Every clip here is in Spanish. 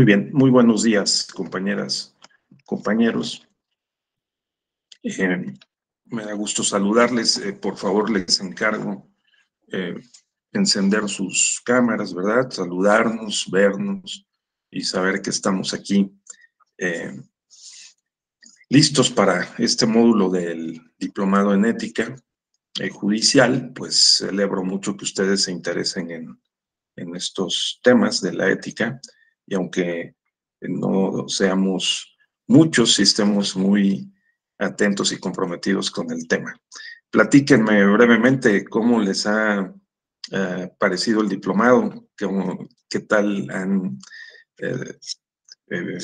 Muy bien, muy buenos días, compañeras, compañeros. Eh, me da gusto saludarles. Eh, por favor, les encargo eh, encender sus cámaras, ¿verdad? Saludarnos, vernos y saber que estamos aquí listos para este módulo del diplomado en ética judicial. Pues celebro mucho que ustedes se interesen en, en estos temas de la ética y aunque no seamos muchos, sí estemos muy atentos y comprometidos con el tema. Platíquenme brevemente cómo les ha eh, parecido el diplomado, qué tal han eh, eh,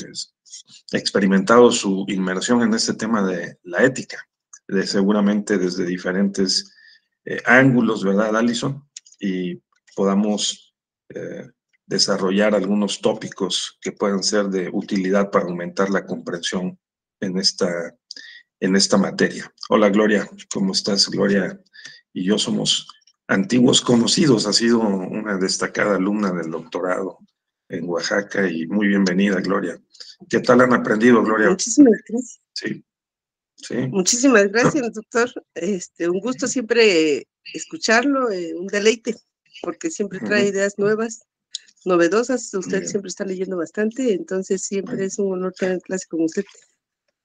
experimentado su inmersión en este tema de la ética, de, seguramente desde diferentes ángulos, ¿verdad, Alison? Y podamos desarrollar algunos tópicos que puedan ser de utilidad para aumentar la comprensión en esta, en esta materia. Hola Gloria, ¿cómo estás Gloria? Y yo somos antiguos conocidos, ha sido una destacada alumna del doctorado en Oaxaca y muy bienvenida Gloria. ¿Qué tal han aprendido Gloria? Muchísimas gracias. Sí. Sí. Muchísimas gracias, doctor. Este, un gusto siempre escucharlo, eh, un deleite, porque siempre trae ideas nuevas novedosas. Usted siempre está leyendo bastante, entonces siempre es un honor tener clase con usted.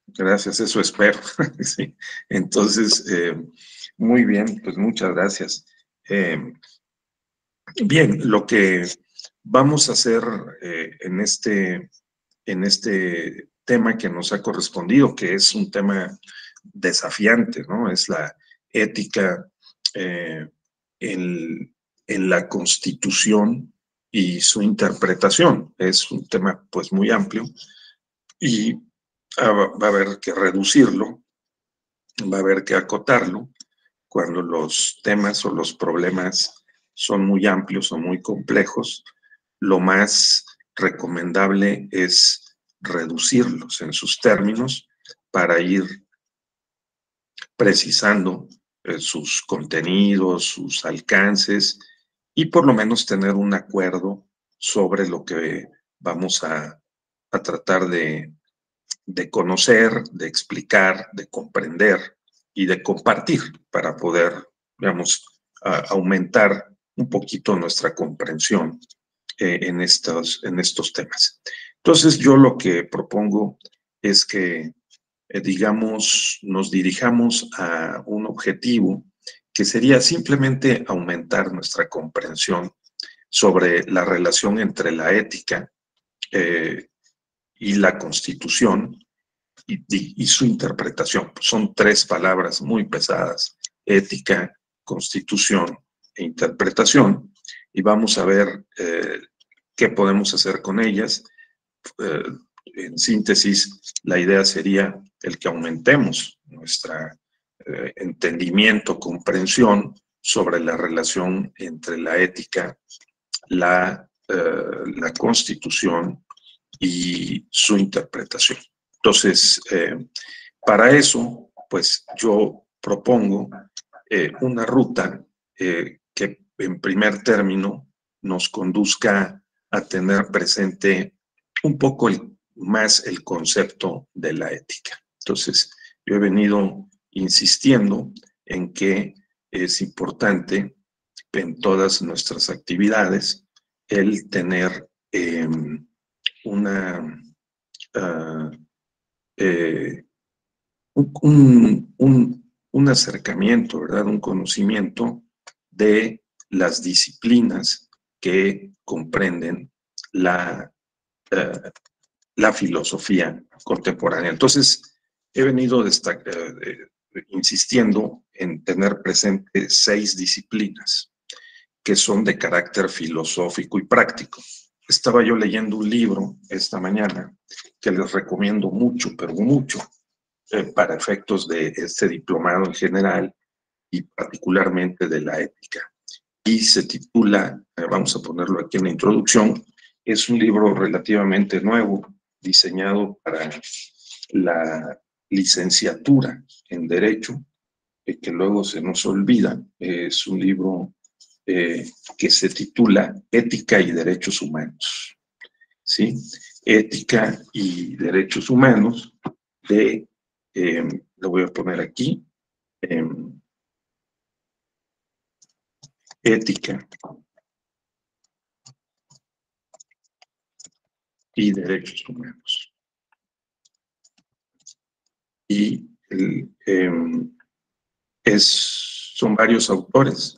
Gracias, eso espero. sí. Entonces, eh, muy bien, pues muchas gracias. Eh, bien, lo que vamos a hacer eh, en, este, en este tema que nos ha correspondido, que es un tema desafiante, ¿no? Es la ética en, en la constitución y su interpretación. Es un tema pues muy amplio y ah, va a haber que reducirlo, va a haber que acotarlo cuando los temas o los problemas son muy amplios o muy complejos. Lo más recomendable es reducirlos en sus términos para ir precisando eh, sus contenidos, sus alcances y por lo menos tener un acuerdo sobre lo que vamos a, tratar de, conocer, de explicar, de comprender y de compartir para poder, digamos, aumentar un poquito nuestra comprensión eh, en, estos, en estos temas. Entonces, yo lo que propongo es que, eh, digamos, nos dirijamos a un objetivo que sería simplemente aumentar nuestra comprensión sobre la relación entre la ética eh, y la constitución y, su interpretación. Son tres palabras muy pesadas, ética, constitución e interpretación, y vamos a ver eh, qué podemos hacer con ellas. Eh, en síntesis, la idea sería el que aumentemos nuestra eh, entendimiento, comprensión sobre la relación entre la ética, la, eh, la constitución y su interpretación. Entonces, eh, para eso, pues yo propongo una ruta que en primer término nos conduzca a tener presente un poco más el concepto de la ética. Entonces, yo he venido insistiendo en que es importante en todas nuestras actividades el tener em, una, ah, eh, un, un, acercamiento, ¿verdad? Un conocimiento de las disciplinas que comprenden la, ah, la filosofía contemporánea. Entonces, he venido eh, insistiendo en tener presente seis disciplinas que son de carácter filosófico y práctico. Estaba yo leyendo un libro esta mañana que les recomiendo mucho, pero mucho, eh, para efectos de este diplomado en general y particularmente de la ética. Y se titula, eh, vamos a ponerlo aquí en la introducción, es un libro relativamente nuevo, diseñado para la licenciatura en Derecho, eh, que luego se nos olvida. es un libro eh, que se titula Ética y Derechos Humanos. ¿sí? Ética y Derechos Humanos de, em, lo voy a poner aquí, em, ética y derechos humanos. Y em, es, son varios autores,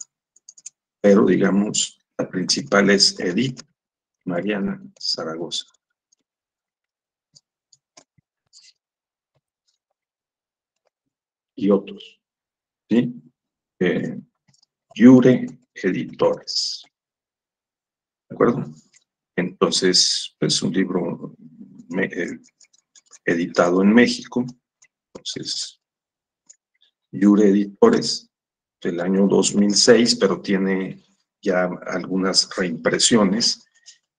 pero digamos, la principal es Edith Mariana Zaragoza. Y otros. ¿sí? Eh, Yure Editores. ¿De acuerdo? Entonces, es un libro eh, editado en México. Entonces, Editores del año 2006, pero tiene ya algunas reimpresiones,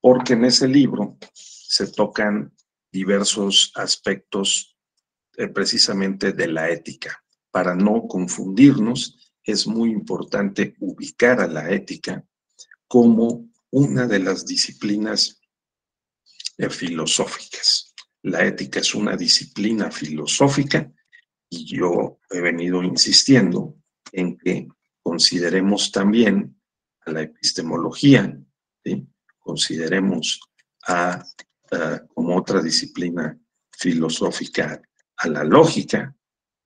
porque en ese libro se tocan diversos aspectos eh, precisamente de la ética. Para no confundirnos, es muy importante ubicar a la ética como una de las disciplinas eh, filosóficas. La ética es una disciplina filosófica y yo he venido insistiendo en que consideremos también a la epistemología, consideremos a, como otra disciplina filosófica a la lógica,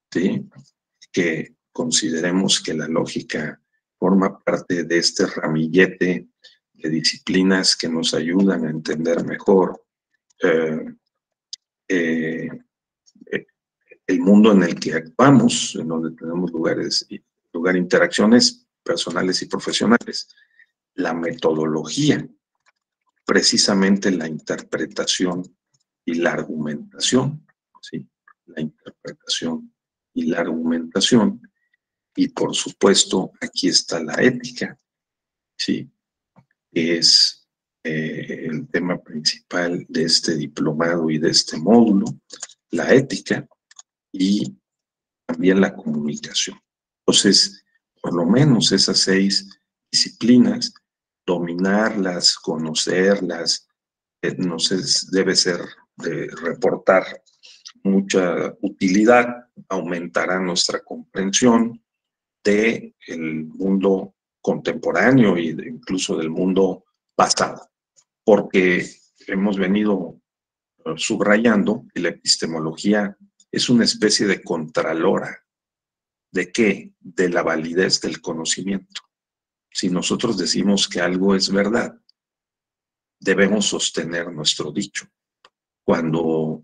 que consideremos que la lógica forma parte de este ramillete de disciplinas que nos ayudan a entender mejor eh, eh, el mundo en el que actuamos, en donde tenemos lugares, lugar interacciones personales y profesionales. La metodología, precisamente la interpretación y la argumentación, ¿sí? La interpretación y la argumentación. Y por supuesto, aquí está la ética, ¿sí? es eh, el tema principal de este diplomado y de este módulo, la ética y también la comunicación. Entonces, por lo menos esas seis disciplinas, dominarlas, conocerlas, eh, nos debe ser de reportar mucha utilidad, aumentará nuestra comprensión del el mundo contemporáneo e incluso del mundo pasado, porque hemos venido eh, subrayando que la epistemología es una especie de contralora. ¿De qué? De la validez del conocimiento. Si nosotros decimos que algo es verdad, debemos sostener nuestro dicho. Cuando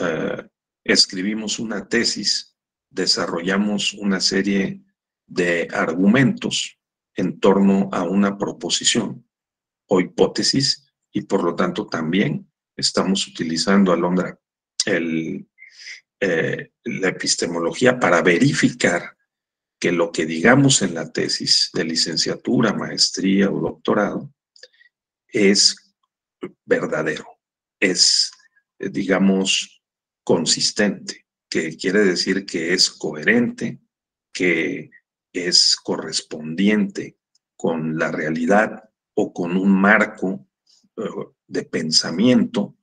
eh, escribimos una tesis, desarrollamos una serie de argumentos en torno a una proposición o hipótesis y por lo tanto también estamos utilizando, Alondra, el, eh, la epistemología para verificar que lo que digamos en la tesis de licenciatura, maestría o doctorado es verdadero, es, digamos, consistente, que quiere decir que es coherente, que es correspondiente con la realidad o con un marco eh, de pensamiento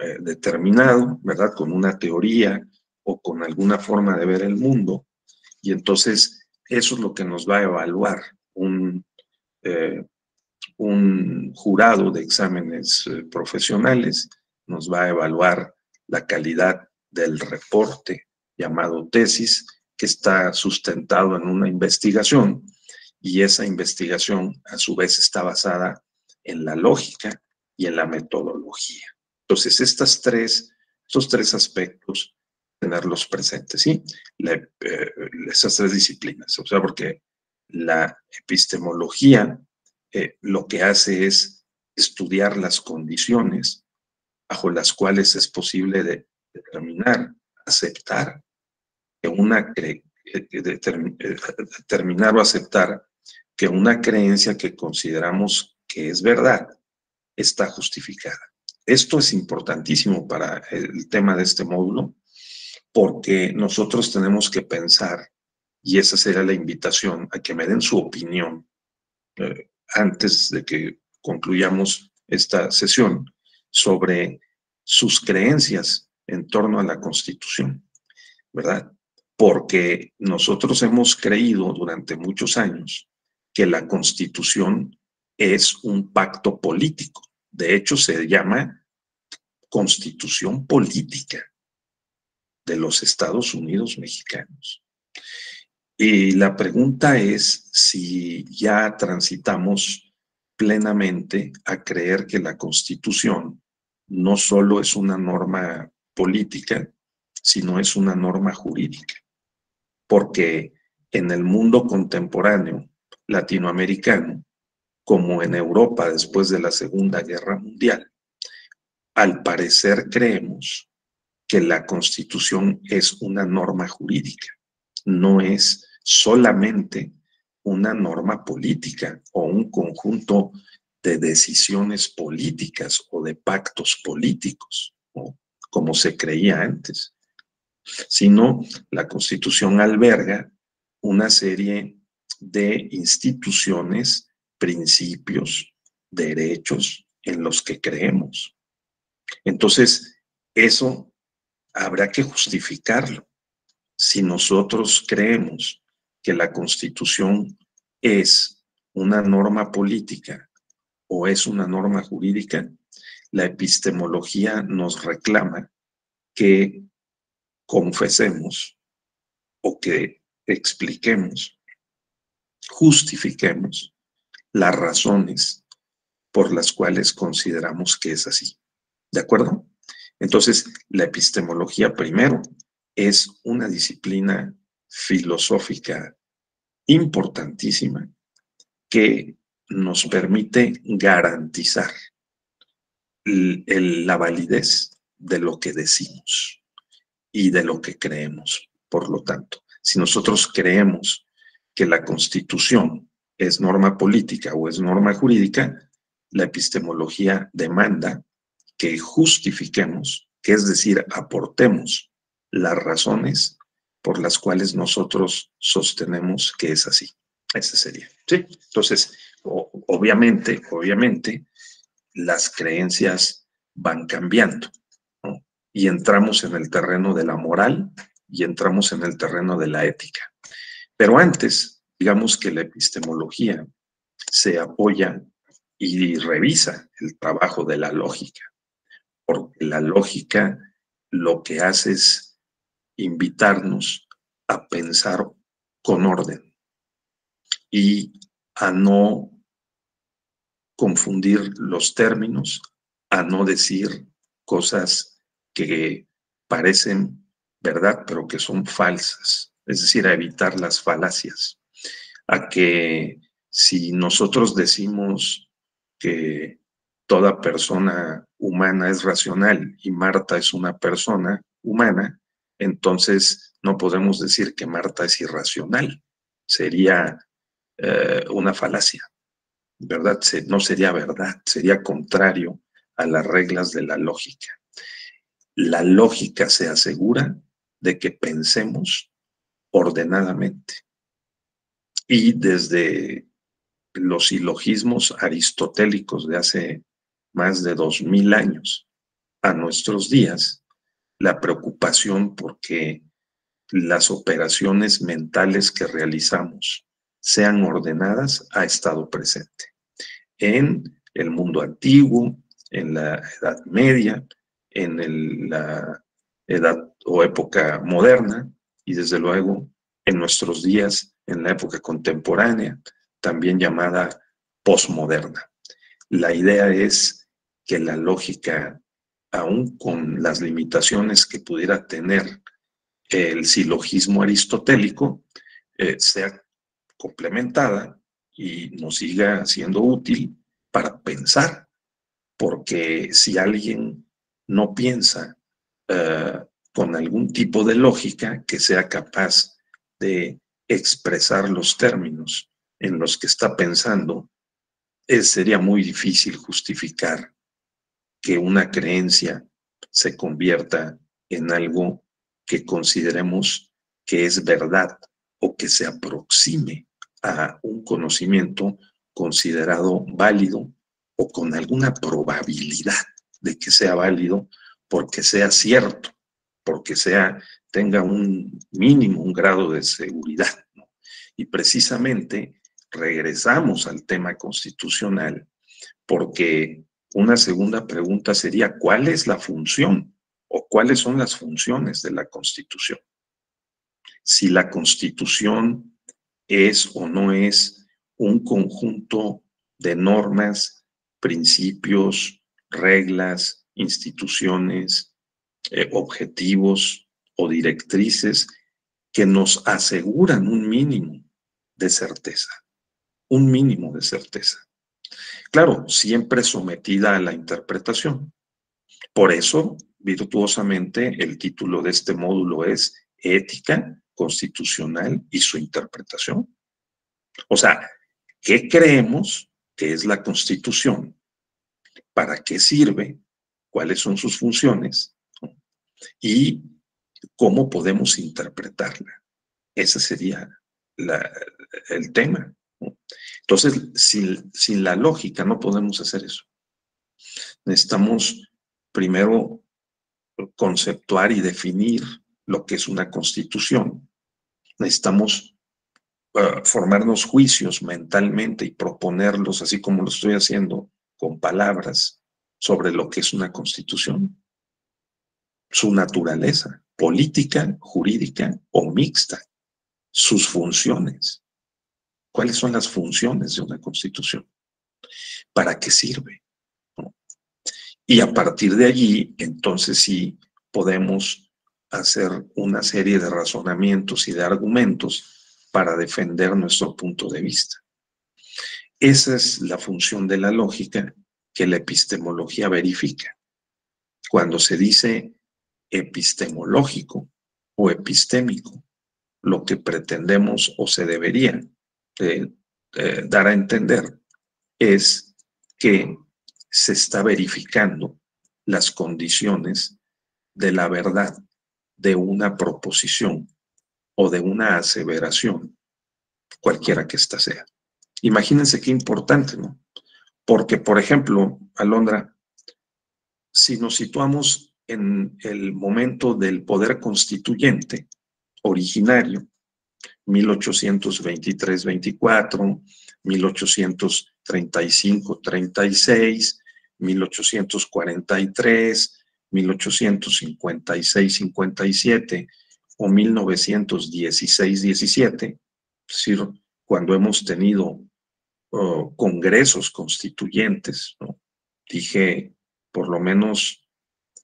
eh, determinado, ¿verdad? Con una teoría o con alguna forma de ver el mundo. Y entonces eso es lo que nos va a evaluar un, eh, un jurado de exámenes profesionales, nos va a evaluar la calidad del reporte llamado tesis que está sustentado en una investigación y esa investigación a su vez está basada en la lógica y en la metodología. Entonces, estas tres, estos tres aspectos, tenerlos presentes, ¿sí? Eh, esas tres disciplinas, o sea, porque la epistemología eh, lo que hace es estudiar las condiciones bajo las cuales es posible determinar, aceptar que una cre determinar o aceptar que una creencia que consideramos que es verdad está justificada. Esto es importantísimo para el tema de este módulo porque nosotros tenemos que pensar, y esa será la invitación, a que me den su opinión eh, antes de que concluyamos esta sesión, sobre sus creencias en torno a la Constitución, ¿verdad? Porque nosotros hemos creído durante muchos años que la Constitución es un pacto político. De hecho, se llama Constitución Política de los Estados Unidos mexicanos. Y la pregunta es si ya transitamos plenamente a creer que la Constitución no solo es una norma política, sino es una norma jurídica. Porque en el mundo contemporáneo latinoamericano, como en Europa después de la Segunda Guerra Mundial, al parecer creemos que la Constitución es una norma jurídica, no es solamente una norma política o un conjunto de decisiones políticas o de pactos políticos, como se creía antes, sino la Constitución alberga una serie de instituciones, principios, derechos en los que creemos. Entonces, eso habrá que justificarlo. Si nosotros creemos que la Constitución es una norma política o es una norma jurídica, la epistemología nos reclama que confesemos o que expliquemos, justifiquemos las razones por las cuales consideramos que es así. ¿De acuerdo? Entonces, la epistemología primero es una disciplina filosófica importantísima que nos permite garantizar la validez de lo que decimos y de lo que creemos. Por lo tanto, si nosotros creemos que la constitución es norma política o es norma jurídica, la epistemología demanda que justifiquemos, que es decir, aportemos las razones por las cuales nosotros sostenemos que es así. Ese sería. ¿sí? Entonces, obviamente, obviamente, las creencias van cambiando y entramos en el terreno de la moral y entramos en el terreno de la ética. Pero antes, digamos que la epistemología se apoya y revisa el trabajo de la lógica, porque la lógica lo que hace es invitarnos a pensar con orden y a no confundir los términos, a no decir cosas que parecen verdad, pero que son falsas, es decir, a evitar las falacias, a que si nosotros decimos que toda persona humana es racional y Marta es una persona humana, entonces no podemos decir que Marta es irracional. Sería eh, una falacia. ¿verdad? No sería verdad, sería contrario a las reglas de la lógica. La lógica se asegura de que pensemos ordenadamente. Y desde los silogismos aristotélicos de hace más de dos mil años a nuestros días, la preocupación porque las operaciones mentales que realizamos sean ordenadas ha estado presente en el mundo antiguo, en la Edad Media, en la edad o época moderna y desde luego en nuestros días, en la época contemporánea, también llamada posmoderna. La idea es que la lógica, aun con las limitaciones que pudiera tener el silogismo aristotélico, eh, sea complementada y nos siga siendo útil para pensar, porque si alguien no piensa eh, con algún tipo de lógica que sea capaz de expresar los términos en los que está pensando, sería muy difícil justificar que una creencia se convierta en algo que consideremos que es verdad o que se aproxime a un conocimiento considerado válido o con alguna probabilidad de que sea válido, porque sea cierto, porque sea, tenga un mínimo, un grado de seguridad. Y precisamente regresamos al tema constitucional, porque una segunda pregunta sería, ¿cuál es la función o cuáles son las funciones de la Constitución? Si la Constitución es o no es un conjunto de normas, principios, reglas, instituciones, eh, objetivos o directrices que nos aseguran un mínimo de certeza, un mínimo de certeza. Claro, siempre sometida a la interpretación. Por eso, virtuosamente, el título de este módulo es Ética Constitucional y su interpretación. O sea, ¿qué creemos que es la Constitución? ¿Para qué sirve? ¿Cuáles son sus funciones? Y cómo podemos interpretarla. Ese sería el tema. Entonces, sin, sin la lógica no podemos hacer eso. Necesitamos primero conceptuar y definir lo que es una constitución. Necesitamos uh, formarnos juicios mentalmente y proponerlos, así como lo estoy haciendo con palabras, sobre lo que es una constitución, su naturaleza, política, jurídica o mixta, sus funciones. ¿Cuáles son las funciones de una constitución? ¿Para qué sirve? Y a partir de allí, entonces sí podemos hacer una serie de razonamientos y de argumentos para defender nuestro punto de vista. Esa es la función de la lógica que la epistemología verifica. Cuando se dice epistemológico o epistémico, lo que pretendemos o se debería dar a entender es que se está verificando las condiciones de la verdad de una proposición o de una aseveración, cualquiera que ésta sea. Imagínense qué importante, ¿no? Porque, por ejemplo, Alondra, si nos situamos en el momento del poder constituyente originario, 1823-24, 1835-36, 1843, 1856-57 o 1916-17, es decir, cuando hemos tenido oh, congresos constituyentes, dije por lo menos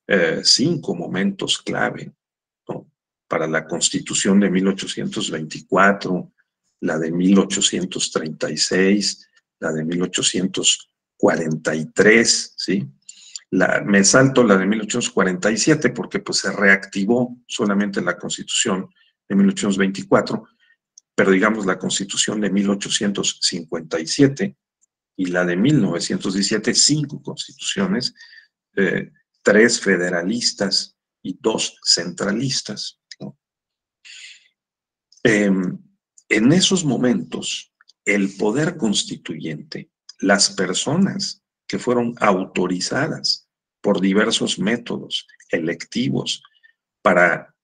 eh, cinco momentos clave para la constitución de 1824, la de 1836, la de 1843, ¿sí? La, me salto la de 1847 porque pues se reactivó solamente la constitución de 1824, pero digamos la constitución de 1857 y la de 1917, cinco constituciones, eh, tres federalistas y dos centralistas. Em, en esos momentos, el poder constituyente, las personas que fueron autorizadas por diversos métodos electivos para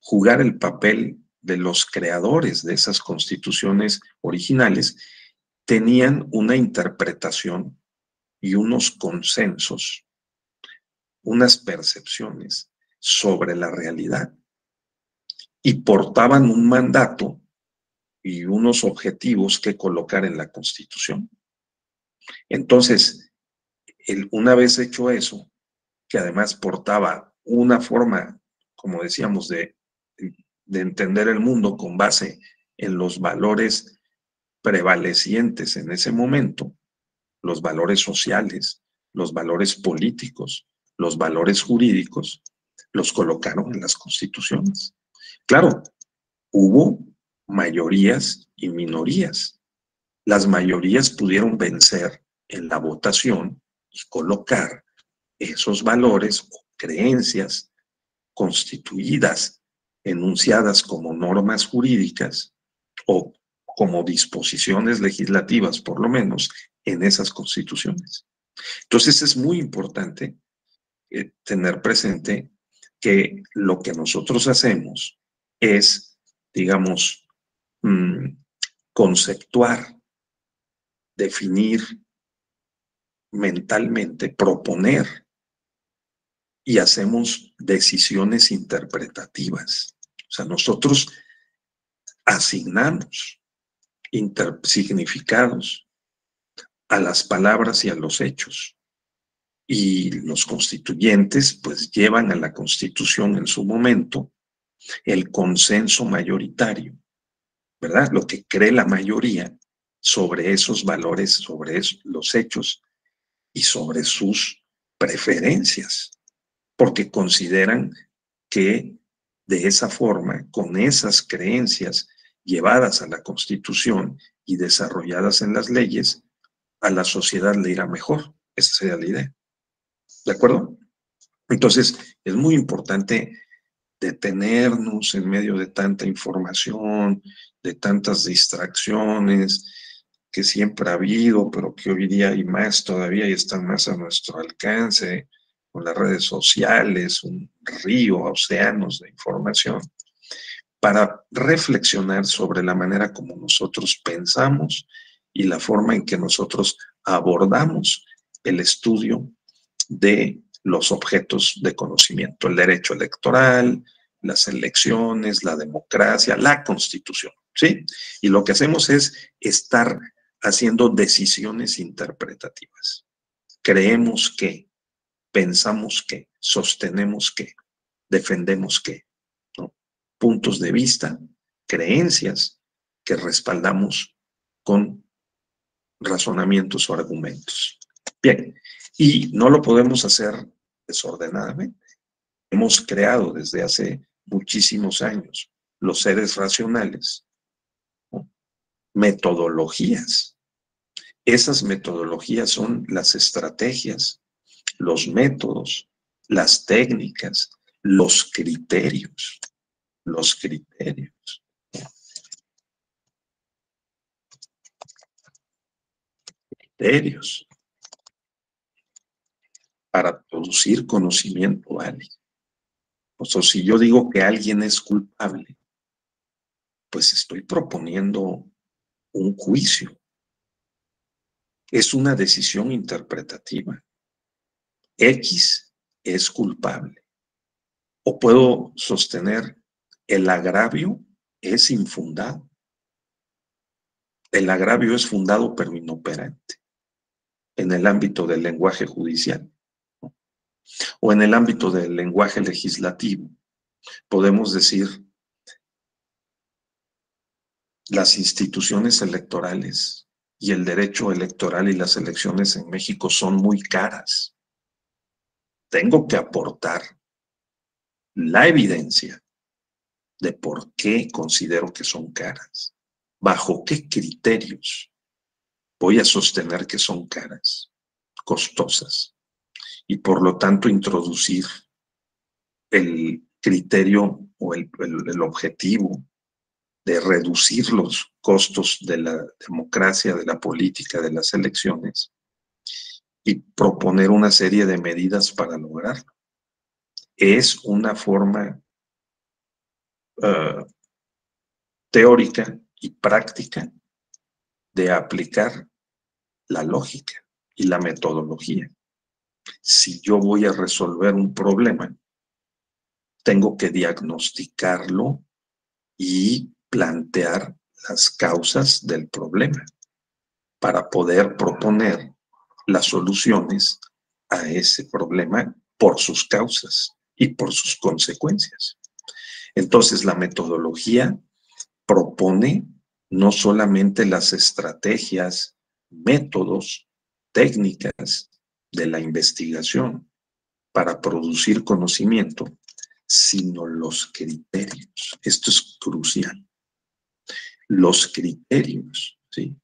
jugar el papel de los creadores de esas constituciones originales, tenían una interpretación y unos consensos, unas percepciones sobre la realidad y portaban un mandato y unos objetivos que colocar en la Constitución. Entonces, una vez hecho eso, que además portaba una forma, como decíamos, de, de entender el mundo con base en los valores prevalecientes en ese momento, los valores sociales, los valores políticos, los valores jurídicos, los colocaron en las constituciones. Claro, hubo mayorías y minorías. Las mayorías pudieron vencer en la votación y colocar esos valores o creencias constituidas, enunciadas como normas jurídicas o como disposiciones legislativas, por lo menos, en esas constituciones. Entonces es muy importante eh, tener presente que lo que nosotros hacemos es, digamos, mm, conceptuar, definir mentalmente, proponer y hacemos decisiones interpretativas. O sea, nosotros asignamos significados a las palabras y a los hechos. Y los constituyentes pues llevan a la constitución en su momento el consenso mayoritario, ¿verdad? Lo que cree la mayoría sobre esos valores, sobre los hechos y sobre sus preferencias, porque consideran que de esa forma, con esas creencias llevadas a la Constitución y desarrolladas en las leyes, a la sociedad le irá mejor. Esa sería la idea. ¿De acuerdo? Entonces, es muy importante detenernos en medio de tanta información, de tantas distracciones que siempre ha habido, pero que hoy día hay más todavía y están más a nuestro alcance, con las redes sociales, un río, océanos de información para reflexionar sobre la manera como nosotros pensamos y la forma en que nosotros abordamos el estudio de los objetos de conocimiento, el derecho electoral, las elecciones, la democracia, la constitución, ¿sí? Y lo que hacemos es estar haciendo decisiones interpretativas. Creemos que, pensamos que, sostenemos que, defendemos que puntos de vista, creencias que respaldamos con razonamientos o argumentos. Bien, y no lo podemos hacer desordenadamente. Hemos creado desde hace muchísimos años los seres racionales, metodologías. Esas metodologías son las estrategias, los métodos, las técnicas, los criterios los criterios. Criterios para producir conocimiento válido. O sea, si yo digo que alguien es culpable, pues estoy proponiendo un juicio. Es una decisión interpretativa. X es culpable. O puedo sostener el agravio es infundado. El agravio es fundado pero inoperante en el ámbito del lenguaje judicial o en el ámbito del lenguaje legislativo. Podemos decir, las instituciones electorales y el derecho electoral y las elecciones en México son muy caras. Tengo que aportar la evidencia de por qué considero que son caras. ¿Bajo qué criterios voy a sostener que son caras, costosas? Y por lo tanto introducir el criterio o el, el objetivo de reducir los costos de la democracia, de la política, de las elecciones y proponer una serie de medidas para lograrlo. Es una forma eh, teórica y práctica de aplicar la lógica y la metodología. Si yo voy a resolver un problema, tengo que diagnosticarlo y plantear las causas del problema para poder proponer las soluciones a ese problema por sus causas y por sus consecuencias. Entonces, la metodología propone no solamente las estrategias, métodos, técnicas de la investigación para producir conocimiento, sino los criterios. Esto es crucial. Los criterios, ¿sí?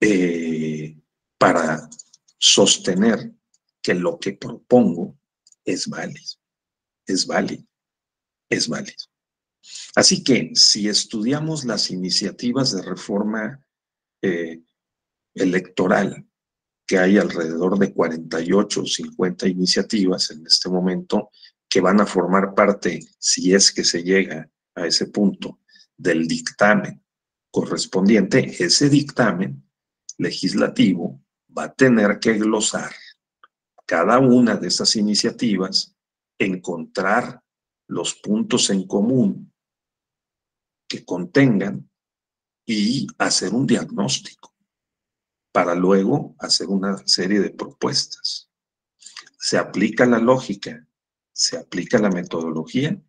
Eh, para sostener que lo que propongo es válido es válido, es válido. Así que si estudiamos las iniciativas de reforma eh, electoral que hay alrededor de 48 o 50 iniciativas en este momento que van a formar parte, si es que se llega a ese punto, del dictamen correspondiente. Ese dictamen legislativo va a tener que glosar cada una de esas iniciativas, encontrar los puntos en común que contengan y hacer un diagnóstico para luego hacer una serie de propuestas. ¿Se aplica la lógica? ¿Se aplica la metodología?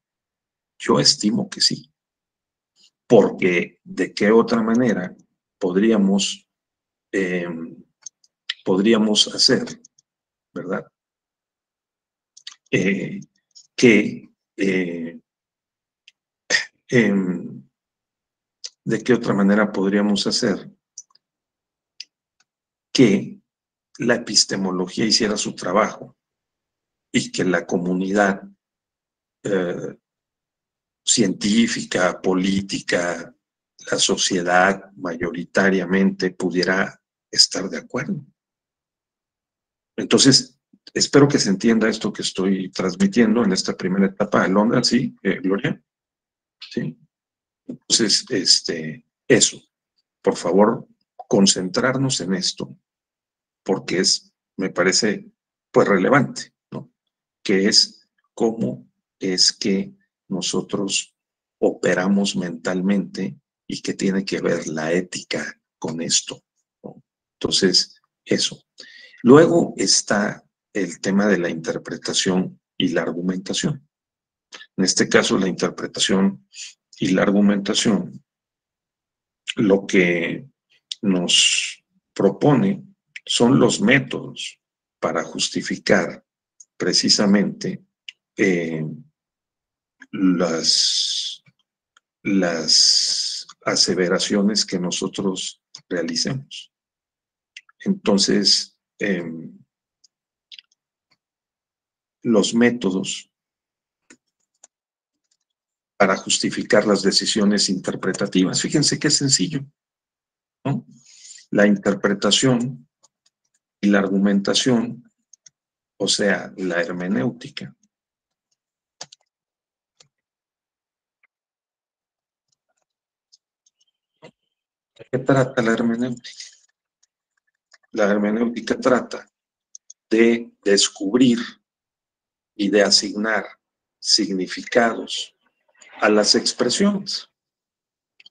Yo estimo que sí. Porque de qué otra manera podríamos, eh, podríamos hacer, ¿verdad? Eh, que eh, em, ¿De qué otra manera podríamos hacer que la epistemología hiciera su trabajo y que la comunidad eh, científica, política, la sociedad mayoritariamente pudiera estar de acuerdo? Entonces, espero que se entienda esto que estoy transmitiendo en esta primera etapa de Londres, ¿sí, eh, Gloria? Sí. Entonces, este, eso, por favor, concentrarnos en esto, porque es, me parece, pues relevante, ¿no? Que es cómo es que nosotros operamos mentalmente y que tiene que ver la ética con esto. Entonces, eso. Luego está el tema de la interpretación y la argumentación. En este caso, la interpretación y la argumentación lo que nos propone son los métodos para justificar precisamente eh, las, las aseveraciones que nosotros realicemos. Entonces, em, los métodos para justificar las decisiones interpretativas. Fíjense qué sencillo. La interpretación y la argumentación, o sea, la hermenéutica. ¿De qué trata la hermenéutica? La hermenéutica trata de descubrir y de asignar significados a las expresiones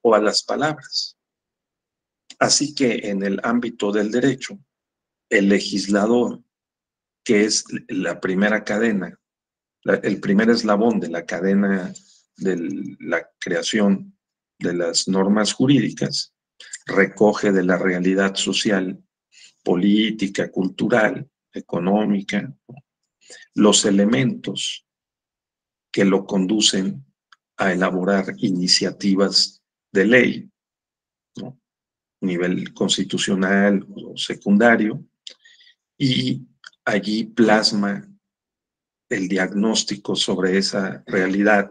o a las palabras. Así que en el ámbito del derecho, el legislador, que es la primera cadena, el primer eslabón de la cadena de la creación de las normas jurídicas, recoge de la realidad social, política, cultural, económica, los elementos que lo conducen a elaborar iniciativas de ley, ¿no? nivel constitucional o secundario, y allí plasma el diagnóstico sobre esa realidad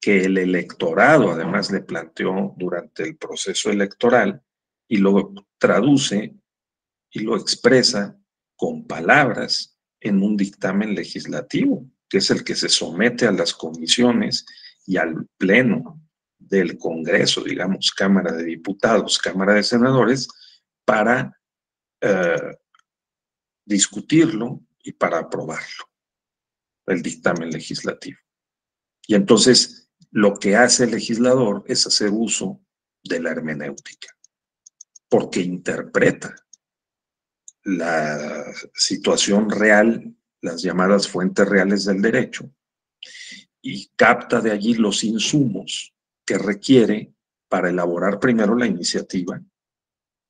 que el electorado además le planteó durante el proceso electoral y lo traduce y lo expresa con palabras en un dictamen legislativo, que es el que se somete a las comisiones y al Pleno del Congreso, digamos, Cámara de Diputados, Cámara de Senadores, para eh, discutirlo y para aprobarlo, el dictamen legislativo. Y entonces lo que hace el legislador es hacer uso de la hermenéutica, porque interpreta la situación real, las llamadas fuentes reales del derecho, y capta de allí los insumos que requiere para elaborar primero la iniciativa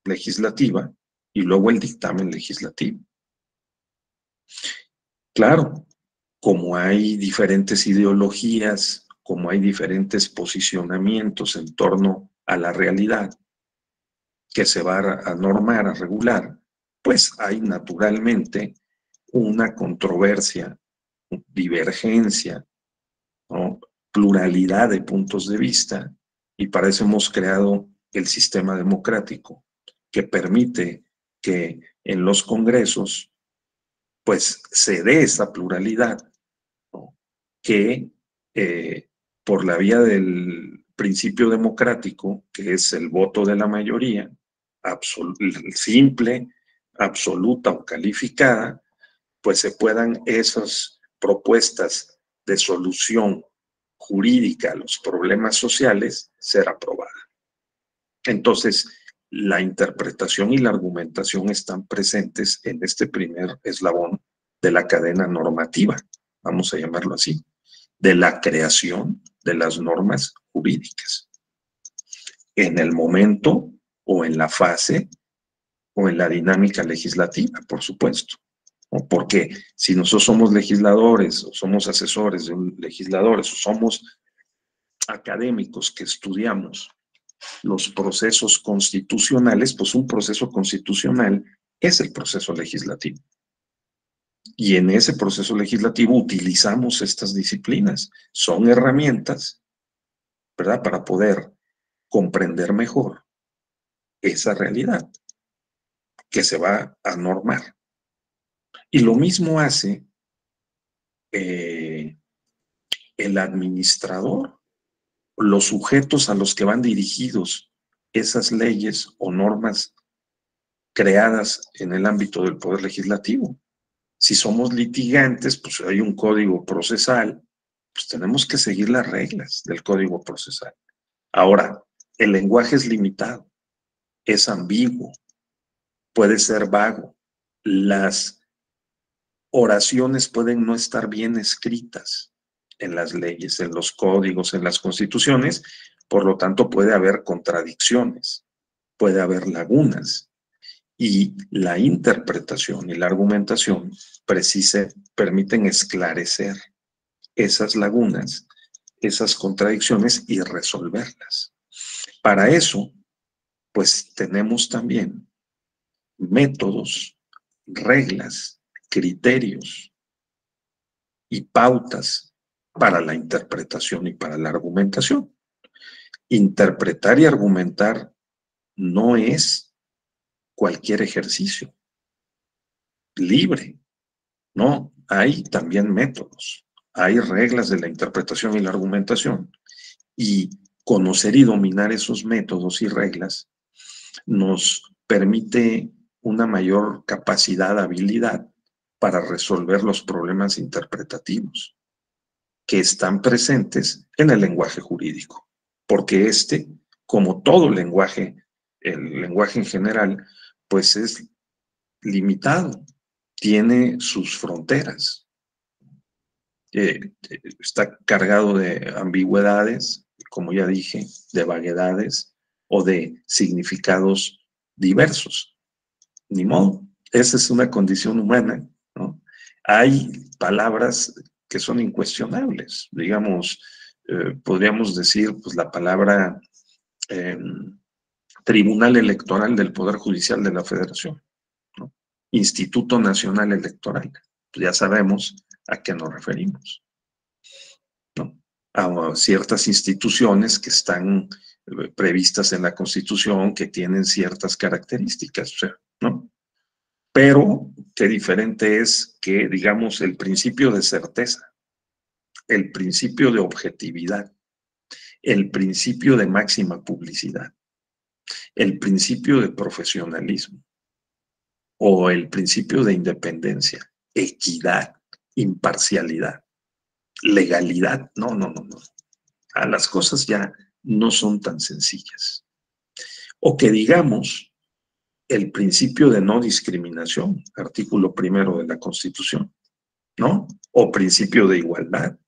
legislativa y luego el dictamen legislativo. Claro, como hay diferentes ideologías, como hay diferentes posicionamientos en torno a la realidad que se va a normar, a regular, pues hay naturalmente una controversia, divergencia pluralidad de puntos de vista y para eso hemos creado el sistema democrático que permite que en los congresos, pues se dé esa pluralidad que eh, por la vía del principio democrático, que es el voto de la mayoría, simple, absoluta o calificada, pues se puedan esas propuestas de solución jurídica a los problemas sociales ser aprobadas. Entonces, la interpretación y la argumentación están presentes en este primer eslabón de la cadena normativa, vamos a llamarlo así, de la creación de las normas jurídicas. En el momento o en la fase o en la dinámica legislativa, por supuesto. Porque si nosotros somos legisladores o somos asesores de legisladores o somos académicos que estudiamos los procesos constitucionales, pues un proceso constitucional es el proceso legislativo. Y en ese proceso legislativo utilizamos estas disciplinas. Son herramientas, ¿verdad? Para poder comprender mejor esa realidad que se va a normar. Y lo mismo hace eh, el administrador, los sujetos a los que van dirigidos esas leyes o normas creadas en el ámbito del Poder Legislativo. Si somos litigantes, pues hay un código procesal, pues tenemos que seguir las reglas del código procesal. Ahora, el lenguaje es limitado, es ambiguo, puede ser vago. Las oraciones pueden no estar bien escritas en las leyes, en los códigos, en las constituciones, por lo tanto puede haber contradicciones, puede haber lagunas y la interpretación y la argumentación precise, permiten esclarecer esas lagunas, esas contradicciones y resolverlas. Para eso, pues tenemos también métodos, reglas, criterios y pautas para la interpretación y para la argumentación. Interpretar y argumentar no es cualquier ejercicio libre. No, hay también métodos, hay reglas de la interpretación y la argumentación. Y conocer y dominar esos métodos y reglas nos permite una mayor capacidad, habilidad para resolver los problemas interpretativos que están presentes en el lenguaje jurídico, porque este, como todo lenguaje, el lenguaje en general, pues es limitado, tiene sus fronteras. Eh, está cargado de ambigüedades, como ya dije, de vaguedades o de significados diversos. Ni modo, esa es una condición humana. Hay palabras que son incuestionables. Digamos, eh, podríamos decir, pues la palabra em, Tribunal Electoral del Poder Judicial de la Federación, Instituto Nacional Electoral. Pues ya sabemos a qué nos referimos. A ciertas instituciones que están eh, previstas en la Constitución, que tienen ciertas características, ¿no? Pero qué diferente es que, digamos, el principio de certeza, el principio de objetividad, el principio de máxima publicidad el principio de profesionalismo o el principio de independencia, equidad, imparcialidad, legalidad. No, no, no, no. A las cosas ya no son tan sencillas. O que digamos el principio de no discriminación, artículo primero de la Constitución, ¿no? O principio de igualdad,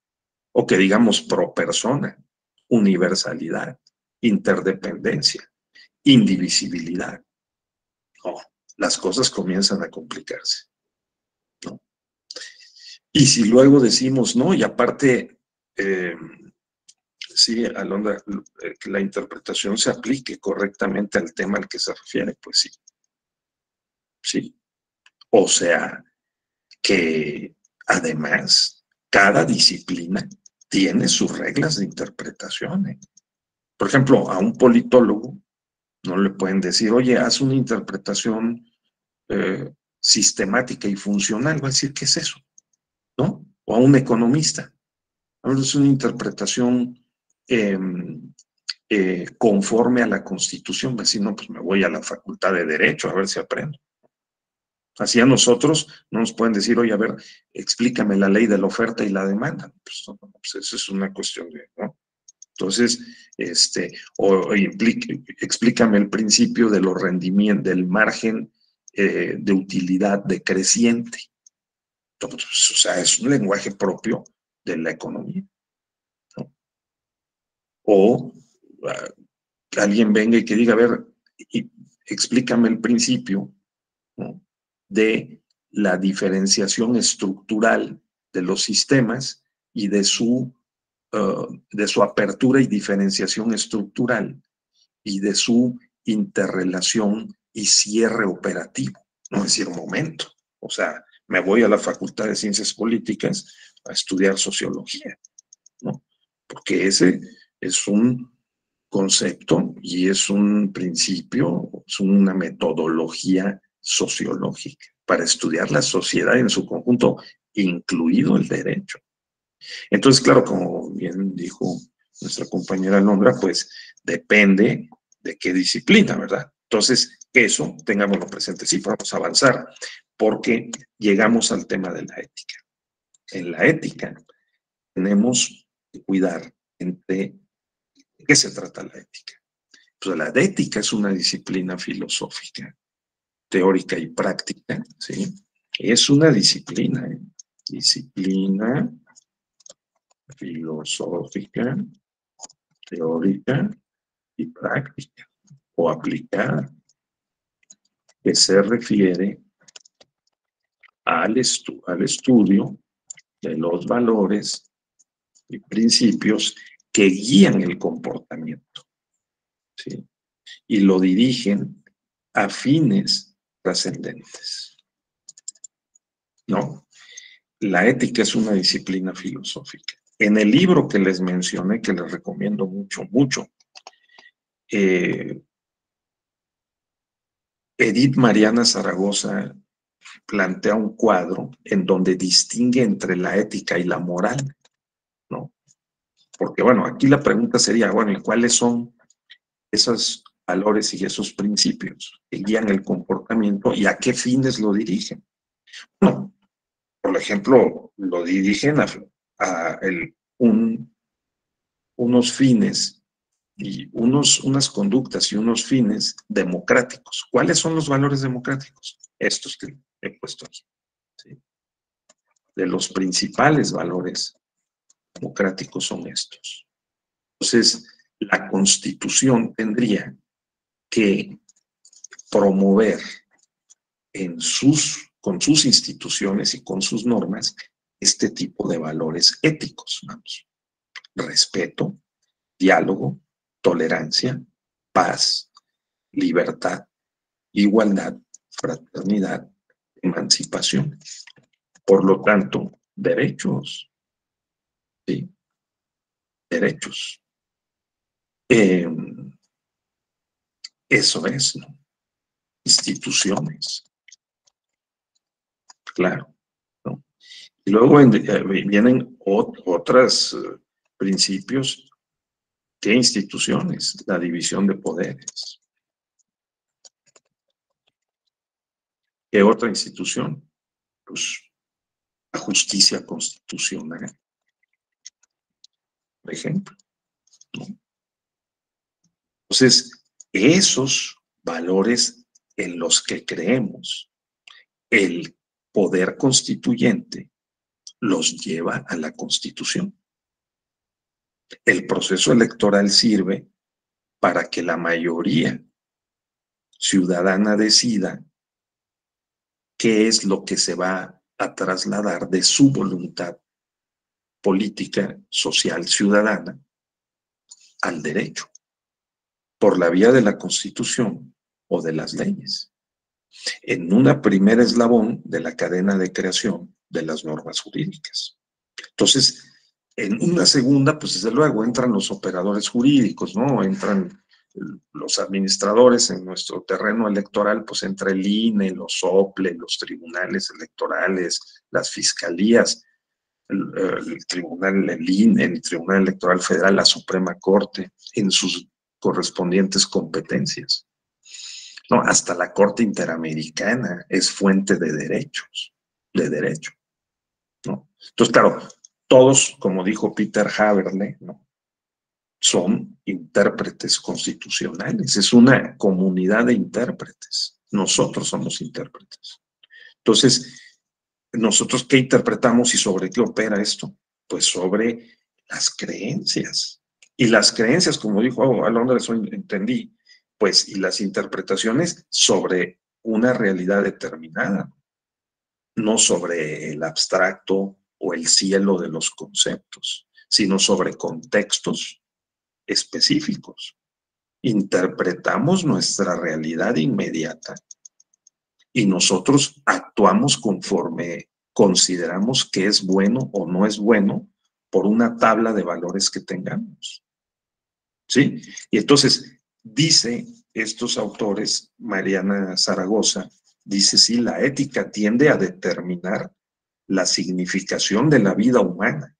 o que digamos pro persona, universalidad, interdependencia, indivisibilidad. las cosas comienzan a complicarse. Y si luego decimos, no, y aparte, eh, sí, Alondra, eh, que la interpretación se aplique correctamente al tema al que se refiere, pues sí. Sí. O sea, que además cada disciplina tiene sus reglas de interpretación. ¿eh? Por ejemplo, a un politólogo no le pueden decir, oye, haz una interpretación eh, sistemática y funcional, va a decir, ¿qué es eso? ¿No? O a un economista. es una interpretación em, eh, conforme a la Constitución. Va a decir, no, pues me voy a la Facultad de Derecho a ver si aprendo. Así a nosotros no nos pueden decir, oye, a ver, explícame la ley de la oferta y la demanda. Pues, pues eso es una cuestión de, ¿no? Entonces, este, o, explícame el principio de los rendimientos, del margen eh, de utilidad decreciente. Entonces, o sea, es un lenguaje propio de la economía. O ah, alguien venga y que diga, a ver, explícame el principio de la diferenciación estructural de los sistemas y de su Uh, de su apertura y diferenciación estructural y de su interrelación y cierre operativo. No es decir, momento. O sea, me voy a la Facultad de Ciencias Políticas a estudiar sociología, ¿no? Porque ese es un concepto y es un principio, es una metodología sociológica para estudiar la sociedad en su conjunto, incluido el derecho. Entonces, claro, como bien dijo nuestra compañera Londra, pues depende de qué disciplina, ¿verdad? Entonces, eso tengámoslo presente. Sí, vamos a avanzar, porque llegamos al tema de la ética. En la ética tenemos que cuidar entre ¿de qué se trata la ética. Pues la ética es una disciplina filosófica, teórica y práctica, ¿sí? Es una disciplina, ¿eh? disciplina filosófica, teórica y práctica o aplicada, que se refiere al, al estudio de los valores y principios que guían el comportamiento ¿sí? y lo dirigen a fines trascendentes. ¿No? La ética es una disciplina filosófica. En el libro que les mencioné, que les recomiendo mucho, mucho, eh, Edith Mariana Zaragoza plantea un cuadro en donde distingue entre la ética y la moral, ¿no? Porque, bueno, aquí la pregunta sería, bueno, ¿y cuáles son esos valores y esos principios que guían el comportamiento y a qué fines lo dirigen? Bueno, por ejemplo, lo dirigen a, el, unos fines y unos, unas conductas y unos fines democráticos. ¿Cuáles son los valores democráticos? Estos que he puesto aquí. De los principales valores democráticos son estos. Entonces, la constitución tendría que promover en sus, con sus instituciones y con sus normas este tipo de valores éticos, vamos. Respeto, diálogo, tolerancia, paz, libertad, igualdad, fraternidad, emancipación. Por lo tanto, derechos. ¿sí? Derechos. Em, eso es, ¿no? Instituciones. Claro. Y luego eh, vienen otros eh, principios ¿Qué instituciones? La división de poderes. ¿Qué otra institución? Pues la justicia constitucional, por ejemplo. Entonces, esos valores en los que creemos, el poder constituyente los lleva a la Constitución. El proceso electoral sirve para que la mayoría ciudadana decida qué es lo que se va a trasladar de su voluntad política, social, ciudadana al derecho, por la vía de la Constitución o de las leyes, en una primera eslabón de la cadena de creación de las normas jurídicas. Entonces, en una segunda, pues desde luego entran los operadores jurídicos, ¿no? Entran los administradores en nuestro terreno electoral, pues entre el INE, los OPLE, los tribunales electorales, las fiscalías, el, tribunal, el INE, el Tribunal Electoral Federal, la Suprema Corte, en sus correspondientes competencias. No, hasta la Corte Interamericana es fuente de derechos, de derecho. ¿no? Entonces, claro, todos, como dijo Peter Haberle, ¿no? son intérpretes constitucionales, es una comunidad de intérpretes. Nosotros somos intérpretes. Entonces, nosotros qué interpretamos y sobre qué opera esto? Pues sobre las creencias. Y las creencias, como dijo Alondra, eso entendí, pues, y las interpretaciones sobre una realidad determinada, no sobre el abstracto o el cielo de los conceptos, sino sobre contextos específicos. Interpretamos nuestra realidad inmediata y nosotros actuamos conforme consideramos que es bueno o no es bueno por una tabla de valores que tengamos. ¿Sí? Y entonces dice estos autores, Mariana Zaragoza, dice, sí, la ética tiende a determinar la significación de la vida humana,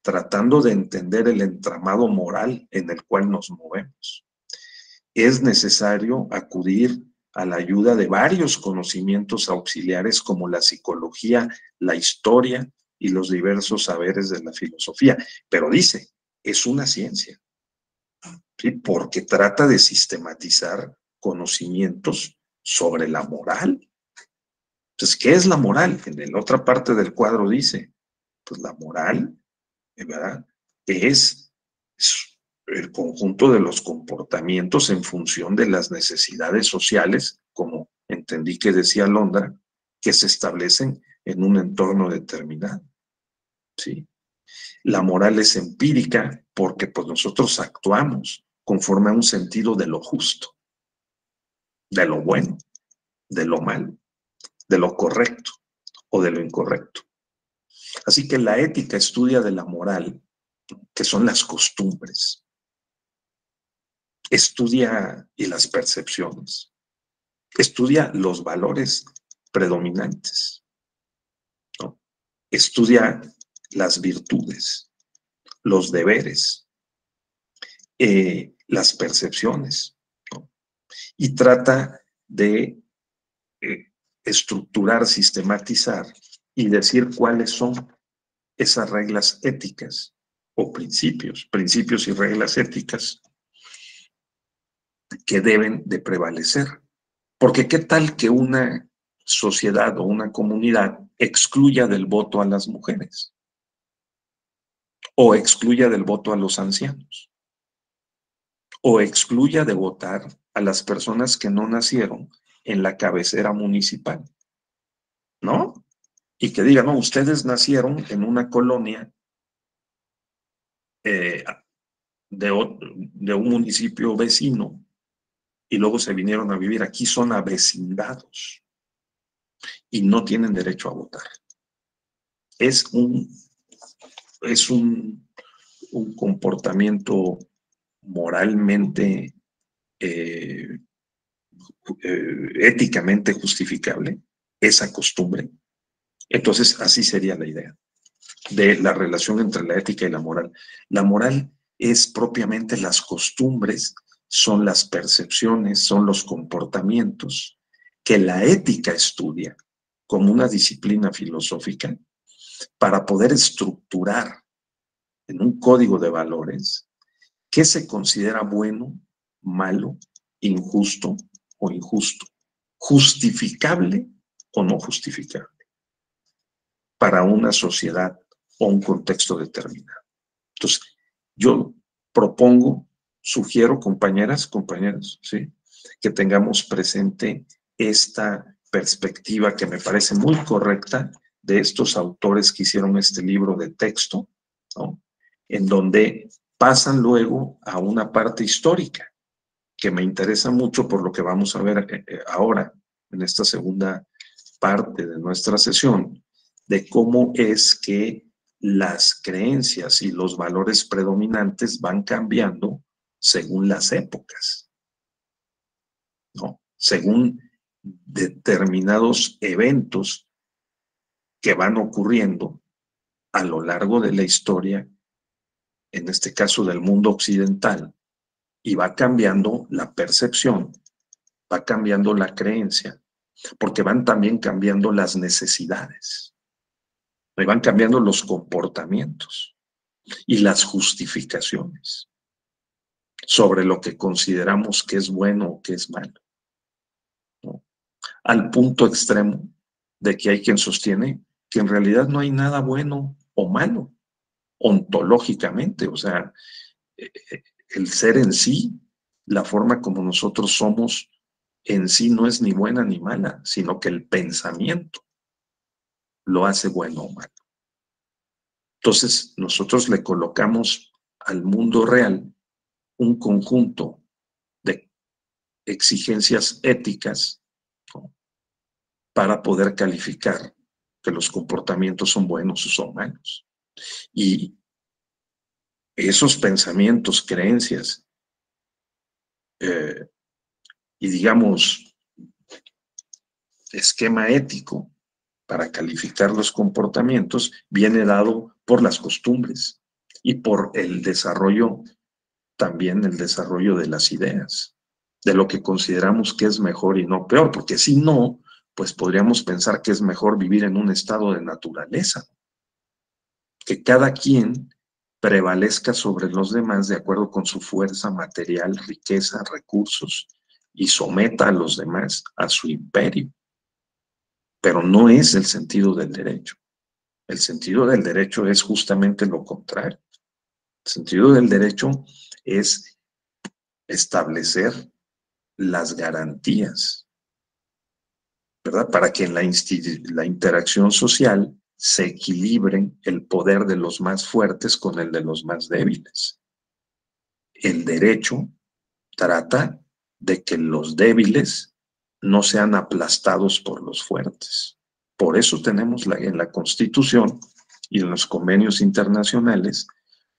tratando de entender el entramado moral en el cual nos movemos. Es necesario acudir a la ayuda de varios conocimientos auxiliares como la psicología, la historia y los diversos saberes de la filosofía. Pero dice, es una ciencia, porque trata de sistematizar conocimientos sobre la moral. Entonces, ¿qué es la moral? En la otra parte del cuadro dice, pues la moral, es el conjunto de los comportamientos en función de las necesidades sociales, como entendí que decía Londra, que se establecen en un entorno determinado. ¿sí? La moral es empírica porque pues, nosotros actuamos conforme a un sentido de lo justo, de lo bueno, de lo malo, de lo correcto o de lo incorrecto. Así que la ética estudia de la moral, que son las costumbres, estudia y las percepciones, estudia los valores predominantes, estudia las virtudes, los deberes, eh, las percepciones, y trata de eh, estructurar, sistematizar y decir cuáles son esas reglas éticas o principios, principios y reglas éticas que deben de prevalecer. Porque qué tal que una sociedad o una comunidad excluya del voto a las mujeres o excluya del voto a los ancianos o excluya de votar a las personas que no nacieron en la cabecera municipal, ¿no? Y que digan, no, ustedes nacieron en una colonia eh, de, de un municipio vecino y luego se vinieron a vivir aquí, son avecindados y no tienen derecho a votar. Es un, es un, un comportamiento moralmente, eh, eh, éticamente justificable, esa costumbre. Entonces, así sería la idea de la relación entre la ética y la moral. La moral es propiamente las costumbres son las percepciones, son los comportamientos que la ética estudia como una disciplina filosófica para poder estructurar en un código de valores qué se considera bueno, malo, injusto o injusto, justificable o no justificable para una sociedad o un contexto determinado. Entonces, yo propongo sugiero, compañeras, compañeros, ¿sí? que tengamos presente esta perspectiva que me parece muy correcta de estos autores que hicieron este libro de texto, ¿no? en donde pasan luego a una parte histórica que me interesa mucho por lo que vamos a ver eh, eh, ahora en esta segunda parte de nuestra sesión, de cómo es que las creencias y los valores predominantes van cambiando según las épocas, ¿no? Según determinados eventos que van ocurriendo a lo largo de la historia, en este caso del mundo occidental, y va cambiando la percepción, va cambiando la creencia, porque van también cambiando las necesidades, y van cambiando los comportamientos y las justificaciones sobre lo que consideramos que es bueno o que es malo. Al punto extremo de que hay quien sostiene que en realidad no hay nada bueno o malo, ontológicamente, o sea, eh, eh, el ser en sí, la forma como nosotros somos en sí no es ni buena ni mala, sino que el pensamiento lo hace bueno o malo. Entonces, nosotros le colocamos al mundo real un conjunto de exigencias éticas para poder calificar que los comportamientos son buenos o son malos. Y esos pensamientos, creencias, eh, y digamos, esquema ético para calificar los comportamientos viene dado por las costumbres y por el desarrollo, también el desarrollo de las ideas, de lo que consideramos que es mejor y no peor, porque si no, pues podríamos pensar que es mejor vivir en un estado de naturaleza, que cada quien prevalezca sobre los demás de acuerdo con su fuerza material, riqueza, recursos, y someta a los demás a su imperio. Pero no es el sentido del derecho. El sentido del derecho es justamente lo contrario. El sentido del derecho es establecer las garantías, Para que en la, la interacción social se equilibre el poder de los más fuertes con el de los más débiles. El derecho trata de que los débiles no sean aplastados por los fuertes. Por eso tenemos en la Constitución y en los convenios internacionales,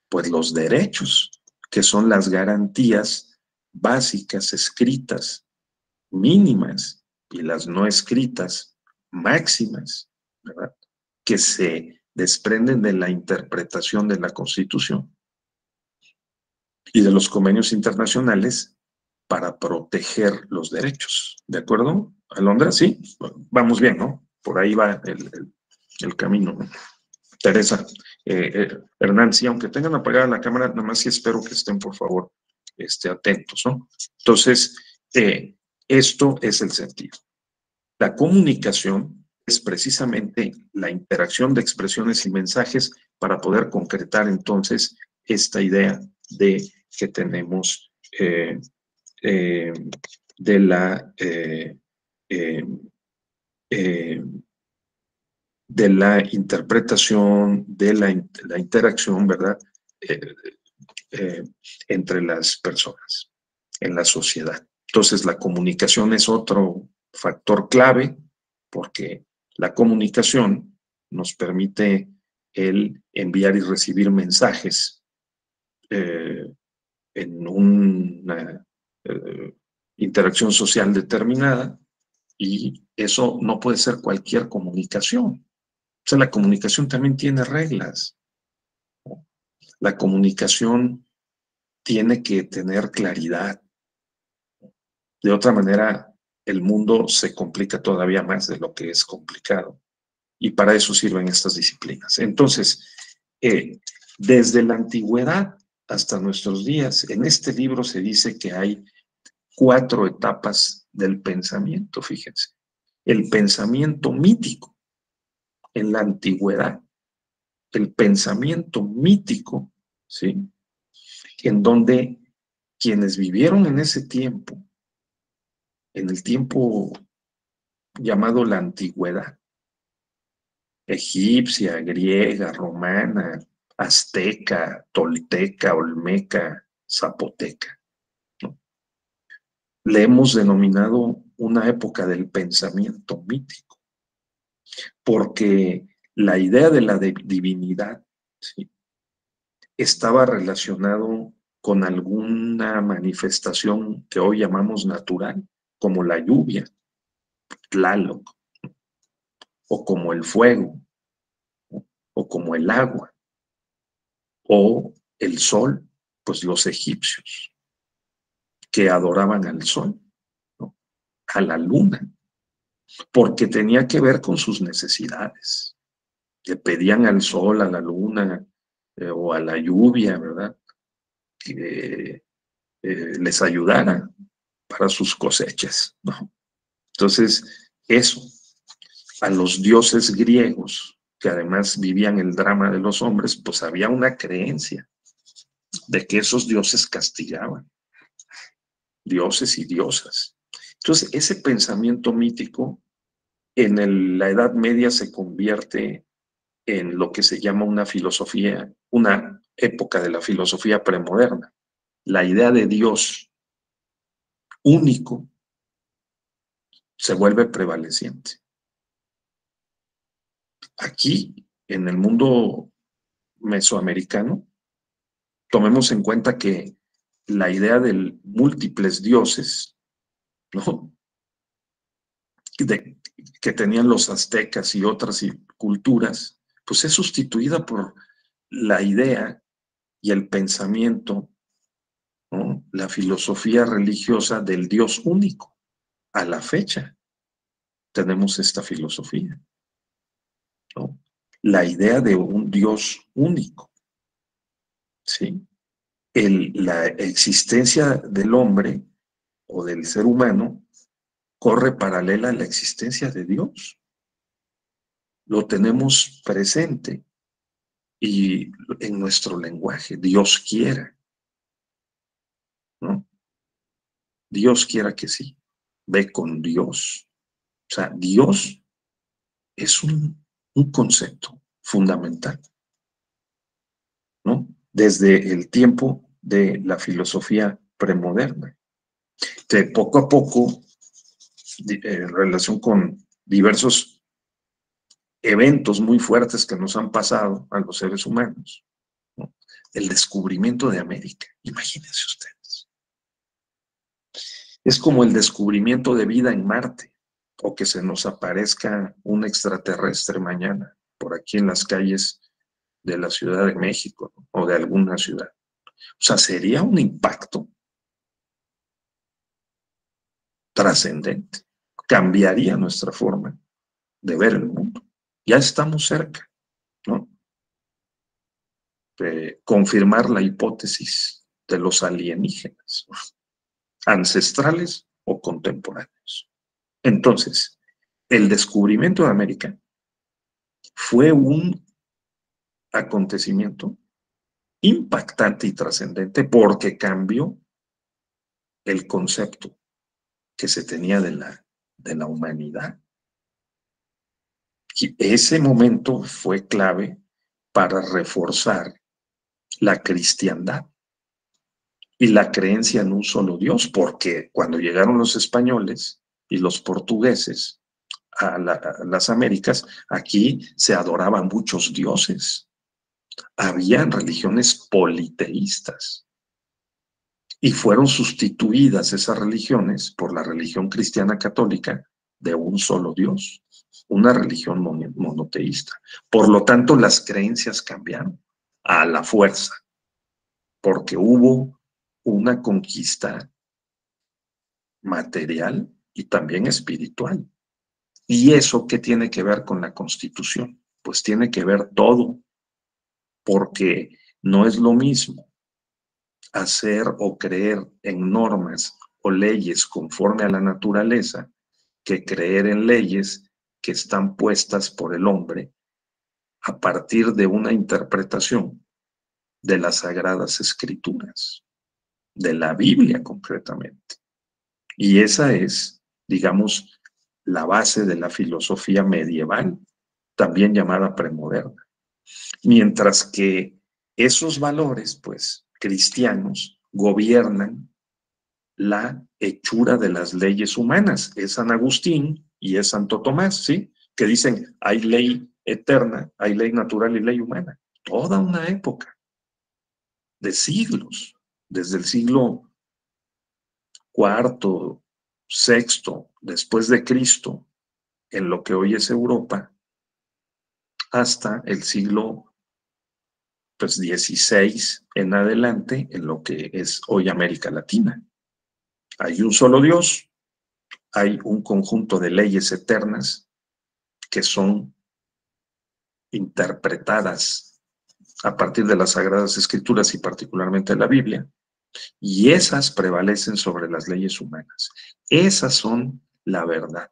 pues los derechos, que son las garantías básicas, escritas, mínimas, y las no escritas, máximas, ¿verdad? que se desprenden de la interpretación de la Constitución y de los convenios internacionales para proteger los derechos. ¿De acuerdo, Alondra? Sí, vamos bien, ¿no? Por ahí va el, camino. Teresa, eh, eh, Hernán, sí, aunque tengan apagada la cámara, nada más sí espero que estén, por favor, este, atentos, ¿no? Entonces, eh, esto es el sentido. La comunicación es precisamente la interacción de expresiones y mensajes para poder concretar entonces esta idea de que tenemos eh, de la eh, eh, de la interpretación, de la, interacción, ¿verdad? entre las personas en la sociedad. Entonces, la comunicación es otro factor clave porque la comunicación nos permite el enviar y recibir mensajes en una eh, interacción social determinada y eso no puede ser cualquier comunicación. O sea, la comunicación también tiene reglas. La comunicación tiene que tener claridad. De otra manera, el mundo se complica todavía más de lo que es complicado. Y para eso sirven estas disciplinas. Entonces, eh, desde la antigüedad hasta nuestros días, en este libro se dice que hay cuatro etapas del pensamiento, fíjense. El pensamiento mítico en la antigüedad, el pensamiento mítico, ¿sí? En donde quienes vivieron en ese tiempo, en el tiempo llamado la antigüedad, egipcia, griega, romana, azteca, tolteca, olmeca, zapoteca le hemos denominado una época del pensamiento mítico, porque la idea de la divinidad estaba relacionado con alguna manifestación que hoy llamamos natural, como la lluvia, Tlaloc, o como el fuego, o como el agua, o el sol, pues los egipcios, que adoraban al sol, a la luna, porque tenía que ver con sus necesidades. Le pedían al sol, a la luna eh, o a la lluvia, ¿verdad? Que eh, les ayudara para sus cosechas, ¿no? Entonces, eso, a los dioses griegos, que además vivían el drama de los hombres, pues había una creencia de que esos dioses castigaban, dioses y diosas. Entonces, ese pensamiento mítico en la Edad Media se convierte en lo que se llama una filosofía, una época de la filosofía premoderna. La idea de Dios único se vuelve prevaleciente. Aquí, en el mundo mesoamericano, tomemos en cuenta que la idea de múltiples dioses, ¿no? que tenían los aztecas y otras culturas, pues es sustituida por la idea y el pensamiento, la filosofía religiosa del Dios único. A la fecha tenemos esta filosofía. La idea de un Dios único. ¿sí? la existencia del hombre o del ser humano corre paralela a la existencia de Dios. Lo tenemos presente y en nuestro lenguaje, Dios quiera. ¿no? Dios quiera que sí. Ve con Dios. O sea, Dios es un, un concepto fundamental. ¿no? Desde el tiempo de la filosofía premoderna. De poco a poco en relación con diversos eventos muy fuertes que nos han pasado a los seres humanos. El descubrimiento de América, imagínense ustedes. Es como el descubrimiento de vida en Marte o que se nos aparezca un extraterrestre mañana por aquí en las calles de la Ciudad de México o de alguna ciudad. O sea, sería un impacto trascendente cambiaría nuestra forma de ver el mundo. Ya estamos cerca, ¿no? Confirmar la hipótesis de los alienígenas, ancestrales o contemporáneos. Entonces, el descubrimiento de América fue un acontecimiento impactante y trascendente porque cambió el concepto que se tenía de la de la humanidad. Y ese momento fue clave para reforzar la cristiandad y la creencia en un solo Dios, porque cuando llegaron los españoles y los portugueses a, las Américas, aquí se adoraban muchos dioses. Habían religiones politeístas y fueron sustituidas esas religiones por la religión cristiana católica de un solo Dios, una religión monoteísta. Por lo tanto, las creencias cambiaron a la fuerza, porque hubo una conquista material y también espiritual. ¿Y eso qué tiene que ver con la constitución? Pues tiene que ver todo, porque no es lo mismo hacer o creer en normas o leyes conforme a la naturaleza que creer en leyes que están puestas por el hombre a partir de una interpretación de las sagradas escrituras, de la Biblia concretamente. Y esa es, digamos, la base de la filosofía medieval, también llamada premoderna. Mientras que esos valores, pues, cristianos gobiernan la hechura de las leyes humanas. Es San Agustín y es Santo Tomás, ¿sí? Que dicen, hay ley eterna, hay ley natural y ley humana. Toda una época de siglos desde el siglo cuarto, sexto, después de Cristo, en lo que hoy es Europa, hasta el siglo pues 16 en adelante en lo que es hoy América Latina. Hay un solo Dios, hay un conjunto de leyes eternas que son interpretadas a partir de las Sagradas Escrituras y particularmente la Biblia, y esas prevalecen sobre las leyes humanas. Esas son la verdad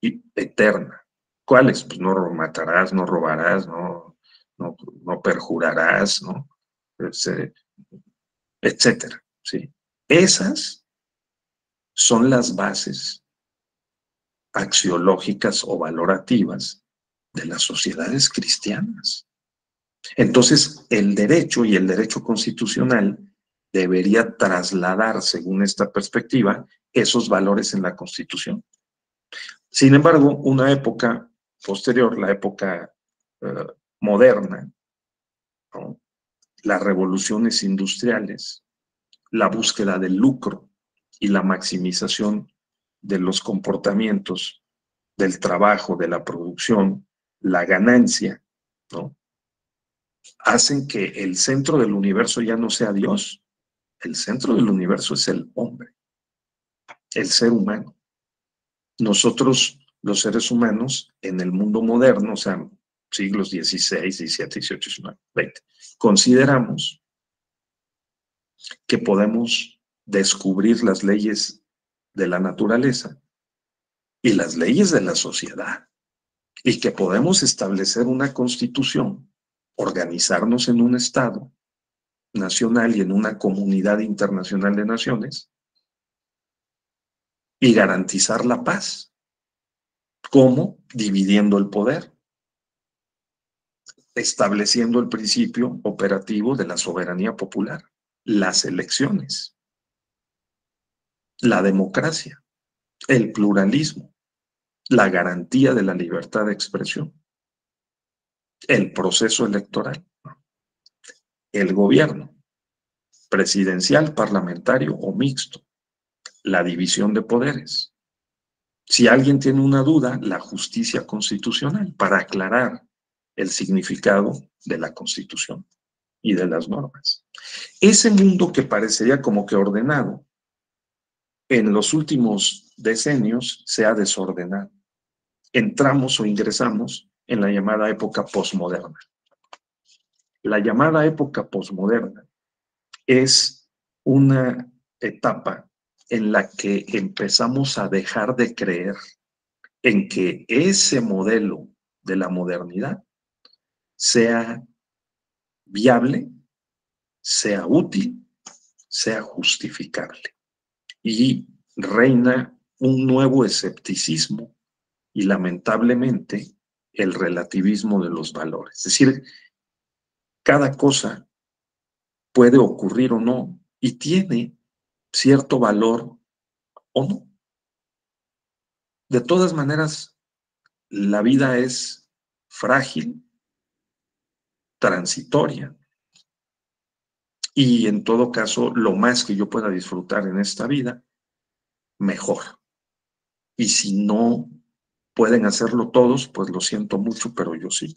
eterna. ¿Cuáles? Pues no matarás, no robarás, no, no, perjurarás, ¿no? Este, etcétera. ¿sí? Esas son las bases axiológicas o valorativas de las sociedades cristianas. Entonces, el derecho y el derecho constitucional debería trasladar, según esta perspectiva, esos valores en la Constitución. Sin embargo, una época posterior, la época eh, moderna, las revoluciones industriales, la búsqueda del lucro y la maximización de los comportamientos del trabajo, de la producción, la ganancia, hacen que el centro del universo ya no sea Dios, el centro del universo es el hombre, el ser humano. Nosotros, los seres humanos, en el mundo moderno, o sea, siglos XVI, XVII, XVIII, XIX, XX, consideramos que podemos descubrir las leyes de la naturaleza y las leyes de la sociedad y que podemos establecer una constitución, organizarnos en un Estado nacional y en una comunidad internacional de naciones y garantizar la paz. ¿Cómo? Dividiendo el poder, estableciendo el principio operativo de la soberanía popular, las elecciones, la democracia, el pluralismo, la garantía de la libertad de expresión, el proceso electoral, el gobierno, presidencial, parlamentario o mixto, la división de poderes. Si alguien tiene una duda, la justicia constitucional para aclarar el significado de la Constitución y de las normas. Ese mundo que parecería como que ordenado, en los últimos decenios se ha desordenado. Entramos o ingresamos en la llamada época posmoderna. La llamada época posmoderna es una etapa en la que empezamos a dejar de creer en que ese modelo de la modernidad sea viable, sea útil, sea justificable. Y reina un nuevo escepticismo y lamentablemente el relativismo de los valores. Es decir, cada cosa puede ocurrir o no y tiene cierto valor o no. De todas maneras, la vida es frágil, transitoria. Y en todo caso, lo más que yo pueda disfrutar en esta vida, mejor. Y si no pueden hacerlo todos, pues lo siento mucho, pero yo sí.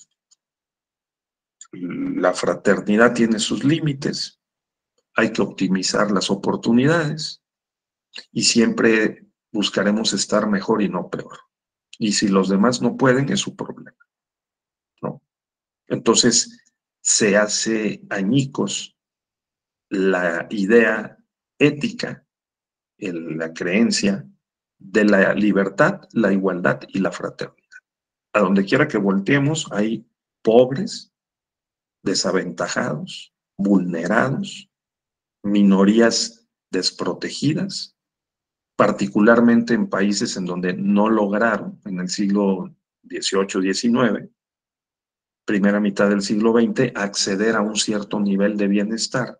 La fraternidad tiene sus límites, hay que optimizar las oportunidades y siempre buscaremos estar mejor y no peor. Y si los demás no pueden, es su problema. ¿no? Entonces, se hace añicos la idea ética, la creencia de la libertad, la igualdad y la fraternidad. A donde quiera que volteemos hay pobres, desaventajados, vulnerados, minorías desprotegidas, particularmente en países en donde no lograron en el siglo XVIII, XIX, primera mitad del siglo XX, acceder a un cierto nivel de bienestar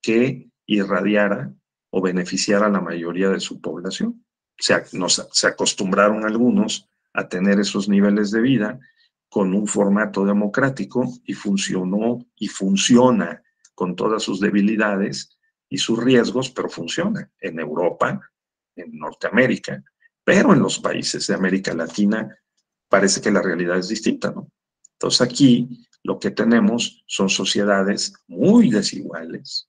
que irradiara o beneficiara a la mayoría de su población. Se, se acostumbraron algunos a tener esos niveles de vida con un formato democrático y funcionó y funciona con todas sus debilidades y sus riesgos, pero funciona en Europa, en Norteamérica, pero en los países de América Latina parece que la realidad es distinta, ¿no? Entonces aquí lo que tenemos son sociedades muy desiguales,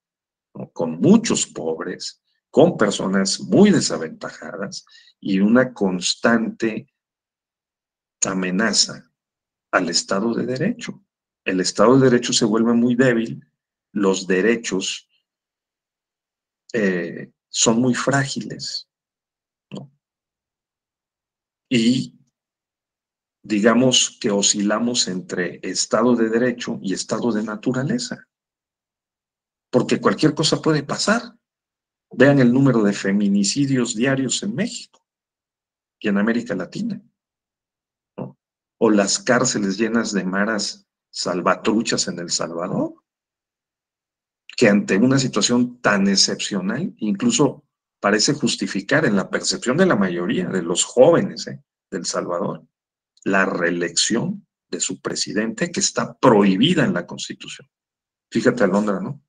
con muchos pobres, con personas muy desaventajadas y una constante amenaza al Estado de Derecho. El Estado de Derecho se vuelve muy débil, los derechos eh, son muy frágiles. Y digamos que oscilamos entre Estado de Derecho y Estado de naturaleza. Porque cualquier cosa puede pasar. Vean el número de feminicidios diarios en México y en América Latina o las cárceles llenas de maras salvatruchas en El Salvador, que ante una situación tan excepcional, incluso parece justificar en la percepción de la mayoría de los jóvenes ¿eh? del Salvador la reelección de su presidente que está prohibida en la Constitución. Fíjate, Alondra, ¿no?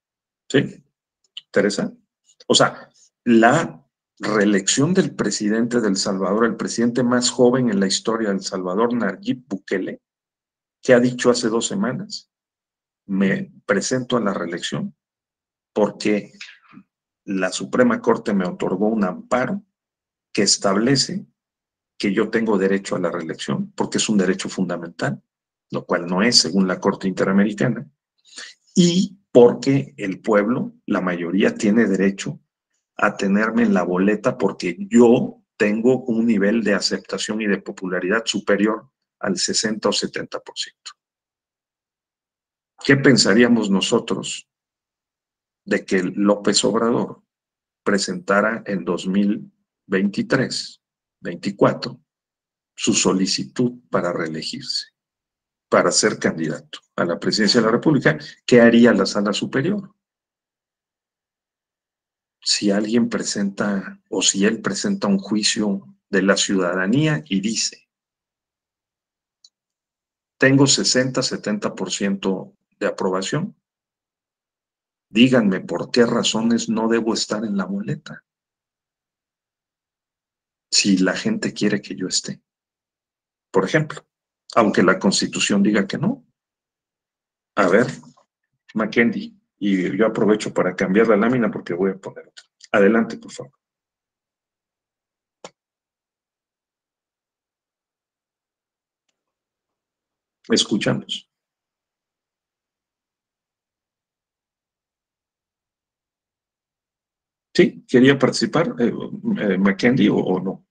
¿Sí? Teresa. O sea, la reelección del presidente del Salvador, el presidente más joven en la historia del Salvador, Nayib Bukele, que ha dicho hace dos semanas, me presento a la reelección porque la Suprema Corte me otorgó un amparo que establece que yo tengo derecho a la reelección, porque es un derecho fundamental, lo cual no es según la Corte Interamericana, y porque el pueblo, la mayoría, tiene derecho a tenerme en la boleta porque yo tengo un nivel de aceptación y de popularidad superior al 60 o 70%. ¿Qué pensaríamos nosotros de que López Obrador presentara en 2023, 24, su solicitud para reelegirse, para ser candidato a la presidencia de la República? ¿Qué haría la sala superior? Si alguien presenta o si él presenta un juicio de la ciudadanía y dice, tengo 60-70% de aprobación, díganme por qué razones no debo estar en la boleta. Si la gente quiere que yo esté. Por ejemplo, aunque la constitución diga que no. A ver, Mackenzie. Y yo aprovecho para cambiar la lámina porque voy a poner otra. Adelante, por favor. Escuchamos. Sí, quería participar, eh, eh, Mackenzie, o, no.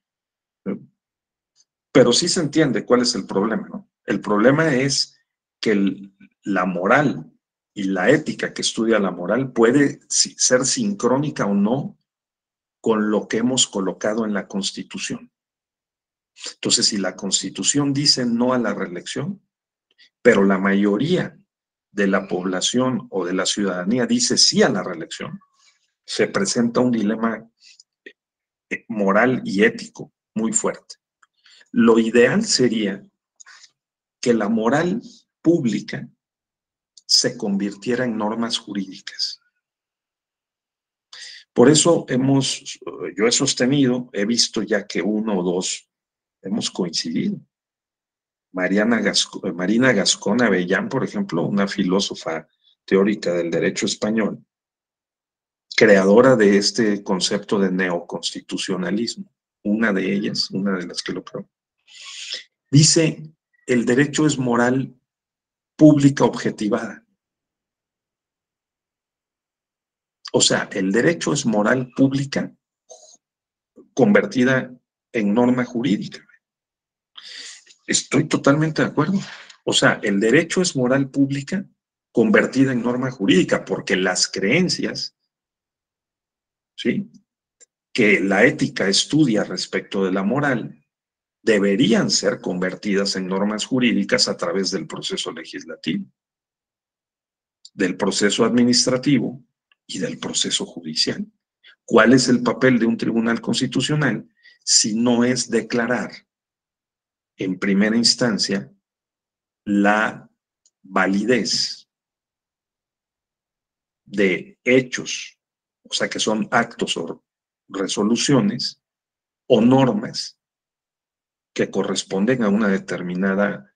Pero sí se entiende cuál es el problema, ¿no? El problema es que la moral y la ética que estudia la moral puede ser sincrónica o no con lo que hemos colocado en la Constitución. Entonces, si la Constitución dice no a la reelección, pero la mayoría de la población o de la ciudadanía dice sí a la reelección, se presenta un dilema eh, moral y ético muy fuerte. Lo ideal sería que la moral pública se convirtiera en normas jurídicas. Por eso hemos, yo he sostenido, he visto ya que uno o dos hemos coincidido. Mariana Marina Gascón Avellán, por ejemplo, una filósofa teórica del derecho español, creadora de este concepto de neoconstitucionalismo, una de ellas, una de las que lo creo, dice, el derecho es moral pública objetivada. O sea, el derecho es moral pública convertida en norma jurídica. Estoy totalmente de acuerdo. O sea, el derecho es moral pública convertida en norma jurídica, porque las creencias, ¿sí? Que la ética estudia respecto de la moral, deberían ser convertidas en normas jurídicas a través del proceso legislativo, del proceso administrativo y del proceso judicial. ¿Cuál es el papel de un tribunal constitucional si no es declarar en primera instancia la validez de hechos, o sea, que son actos o resoluciones o normas que corresponden a una determinada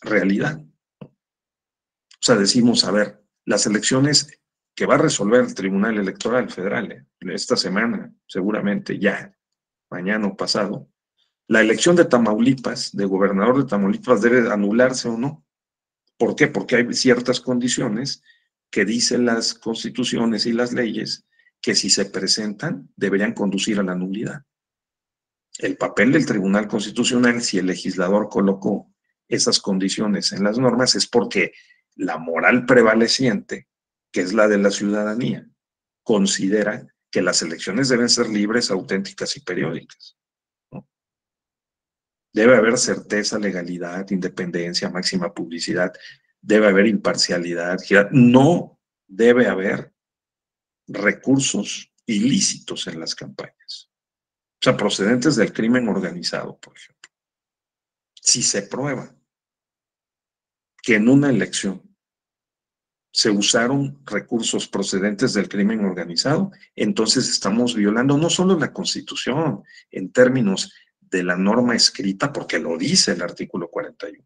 realidad. O sea, decimos, a ver, las elecciones que va a resolver el Tribunal Electoral Federal ¿eh? esta semana, seguramente ya, mañana o pasado, la elección de Tamaulipas, de gobernador de Tamaulipas, debe anularse o no. ¿Por qué? Porque hay ciertas condiciones que dicen las constituciones y las leyes que si se presentan deberían conducir a la nulidad. El papel del Tribunal Constitucional, si el legislador colocó esas condiciones en las normas, es porque la moral prevaleciente, que es la de la ciudadanía, considera que las elecciones deben ser libres, auténticas y periódicas. Debe haber certeza, legalidad, independencia, máxima publicidad, debe haber imparcialidad, no debe haber recursos ilícitos en las campañas. O sea, procedentes del crimen organizado, por ejemplo. Si se prueba que en una elección se usaron recursos procedentes del crimen organizado, entonces estamos violando no solo la Constitución en términos de la norma escrita, porque lo dice el artículo 41,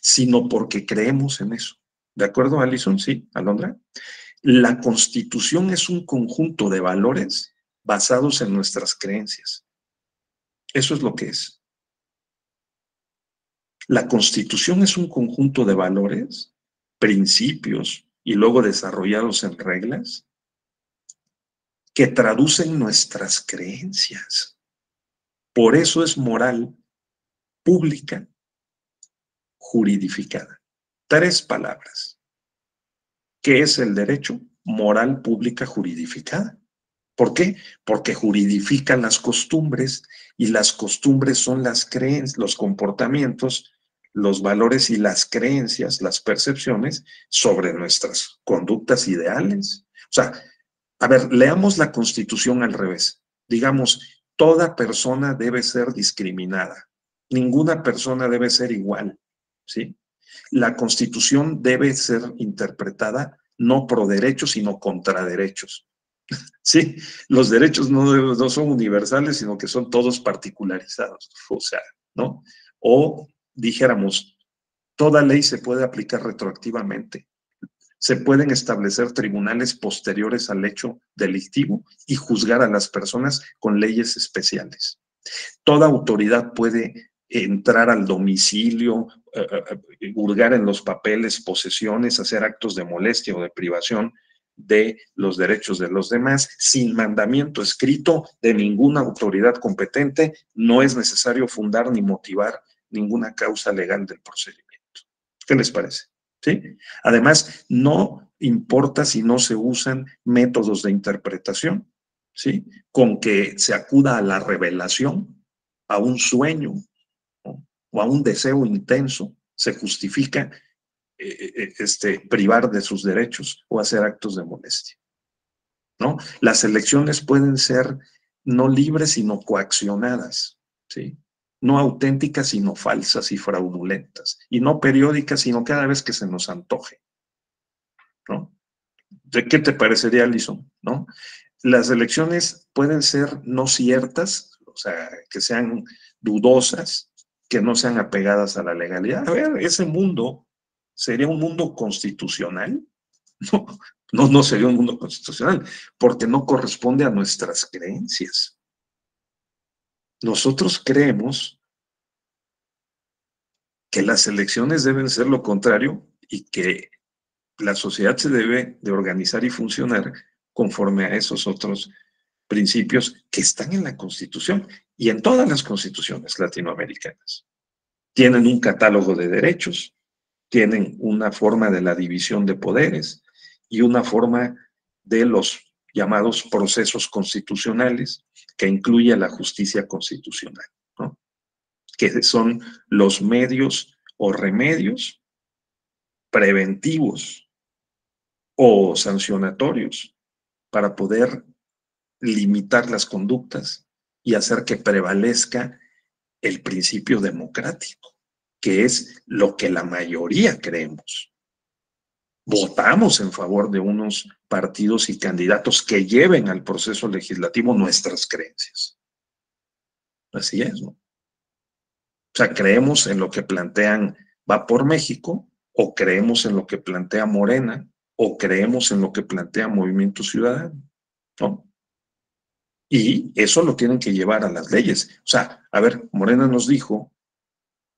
sino porque creemos en eso. ¿De acuerdo, Alison? Sí, Alondra. La Constitución es un conjunto de valores basados en nuestras creencias. Eso es lo que es. La Constitución es un conjunto de valores principios y luego desarrollados en reglas que traducen nuestras creencias. Por eso es moral pública juridificada. Tres palabras. ¿Qué es el derecho? Moral pública juridificada. ¿Por qué? Porque juridifican las costumbres y las costumbres son las creencias, los comportamientos los valores y las creencias, las percepciones sobre nuestras conductas ideales. O sea, a ver, leamos la constitución al revés. Digamos, toda persona debe ser discriminada. Ninguna persona debe ser igual, ¿sí? La constitución debe ser interpretada no pro derechos, sino contra derechos. Sí, los derechos no, no son universales, sino que son todos particularizados. O sea, ¿no? O dijéramos, toda ley se puede aplicar retroactivamente. Se pueden establecer tribunales posteriores al hecho delictivo y juzgar a las personas con leyes especiales. Toda autoridad puede entrar al domicilio, eh, eh, hurgar en los papeles, posesiones, hacer actos de molestia o de privación de los derechos de los demás, sin mandamiento escrito de ninguna autoridad competente, no es necesario fundar ni motivar ninguna causa legal del procedimiento. ¿Qué les parece? ¿Sí? Además, no importa si no se usan métodos de interpretación, ¿sí? Con que se acuda a la revelación, a un sueño o a un deseo intenso, se justifica eh, eh, eh, este, privar de sus derechos o hacer actos de molestia. ¿no? Las elecciones pueden ser no libres, sino coaccionadas. ¿sí? No auténticas, sino falsas y fraudulentas, y no periódicas, sino cada vez que se nos antoje. ¿No? ¿De qué te parecería, Alison? ¿No? Las elecciones pueden ser no ciertas, o sea, que sean dudosas, que no sean apegadas a la legalidad. A ver, ese mundo sería un mundo constitucional. No, no, no sería un mundo constitucional, porque no corresponde a nuestras creencias. Nosotros creemos que las elecciones deben ser lo contrario y que la sociedad se debe de organizar y funcionar conforme a esos otros principios que están en la Constitución y en todas las constituciones latinoamericanas. Tienen un catálogo de derechos, tienen una forma de la división de poderes y una forma de los llamados procesos constitucionales que incluye la justicia constitucional, que son los medios o remedios preventivos o sancionatorios para poder limitar las conductas y hacer que prevalezca el principio democrático, que es lo que la mayoría creemos. votamos en favor de unos partidos y candidatos que lleven al proceso legislativo nuestras creencias. Así es, ¿no? O sea, creemos en lo que plantean Va por México, o creemos en lo que plantea Morena, o creemos en lo que plantea Movimiento Ciudadano, ¿no? Y eso lo tienen que llevar a las leyes. O sea, a ver, Morena nos dijo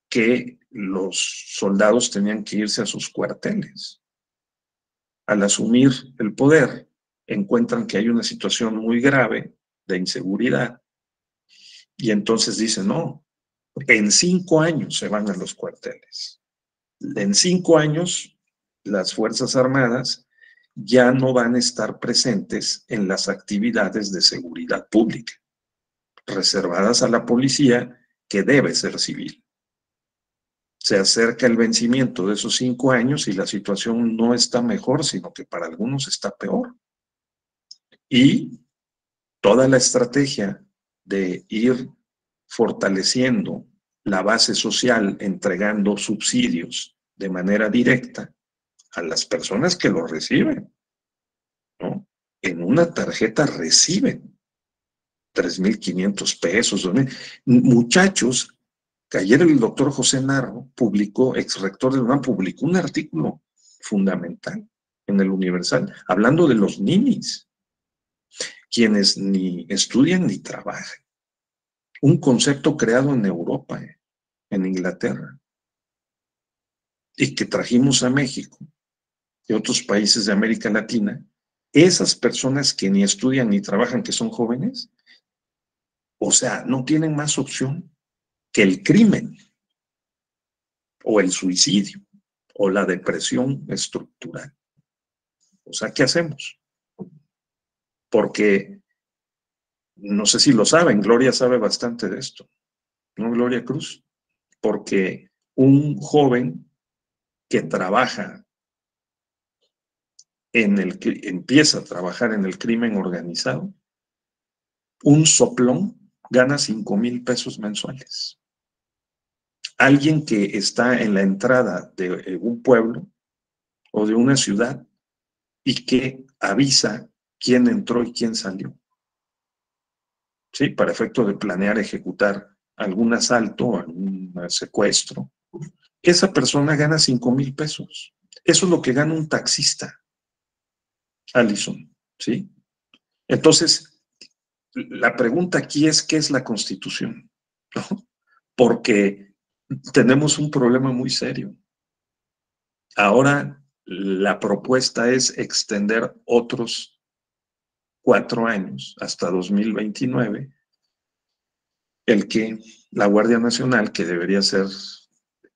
que los soldados tenían que irse a sus cuarteles. Al asumir el poder, encuentran que hay una situación muy grave de inseguridad y entonces dicen, no, en cinco años se van a los cuarteles. En cinco años, las Fuerzas Armadas ya no van a estar presentes en las actividades de seguridad pública, reservadas a la policía que debe ser civil. Se acerca el vencimiento de esos cinco años y la situación no está mejor, sino que para algunos está peor. Y toda la estrategia de ir fortaleciendo la base social, entregando subsidios de manera directa, a las personas que lo reciben. ¿no? En una tarjeta reciben 3.500 pesos. Muchachos, que ayer el doctor José Narro publicó, ex rector de UNAM, publicó un artículo fundamental en el Universal, hablando de los ninis, quienes ni estudian ni trabajan. Un concepto creado en Europa, eh, en Inglaterra, y que trajimos a México de otros países de América Latina, esas personas que ni estudian ni trabajan, que son jóvenes, o sea, no tienen más opción que el crimen o el suicidio o la depresión estructural. O sea, ¿qué hacemos? Porque, no sé si lo saben, Gloria sabe bastante de esto, ¿no, Gloria Cruz? Porque un joven que trabaja en el empieza a trabajar en el crimen organizado, un soplón gana 5 mil pesos mensuales. Alguien que está en la entrada de eh, un pueblo o de una ciudad y que avisa quién entró y quién salió. ¿Sí? Para efecto de planear ejecutar algún asalto, algún secuestro. Esa persona gana 5 mil pesos. Eso es lo que gana un taxista Alison, ¿sí? Entonces, la pregunta aquí es, ¿qué es la constitución? Porque tenemos un problema muy serio. Ahora la propuesta es extender otros cuatro años hasta 2029 el que la Guardia Nacional, que debería ser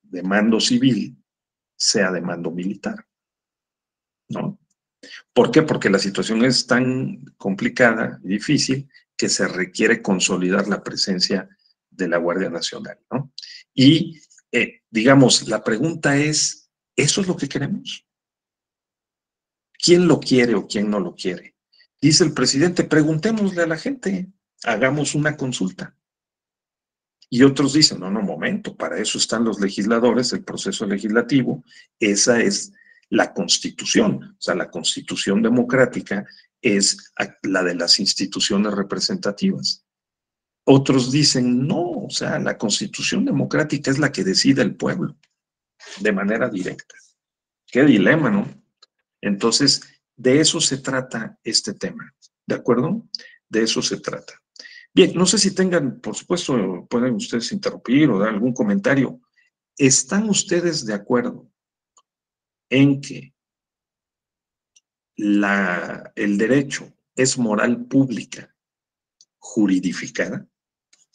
de mando civil, sea de mando militar. ¿No? ¿Por qué? Porque la situación es tan complicada y difícil que se requiere consolidar la presencia de la Guardia Nacional, ¿no? Y, eh, digamos, la pregunta es, ¿eso es lo que queremos? ¿Quién lo quiere o quién no lo quiere? Dice el presidente, preguntémosle a la gente, hagamos una consulta. Y otros dicen, no, no, momento, para eso están los legisladores, el proceso legislativo, esa es la constitución. O sea, la constitución democrática es la de las instituciones representativas. Otros dicen, no, o sea, la constitución democrática es la que decide el pueblo de manera directa. Qué dilema, ¿no? Entonces, de eso se trata este tema, ¿de acuerdo? De eso se trata. Bien, no sé si tengan, por supuesto, pueden ustedes interrumpir o dar algún comentario. ¿Están ustedes de acuerdo en que la, el derecho es moral pública juridificada,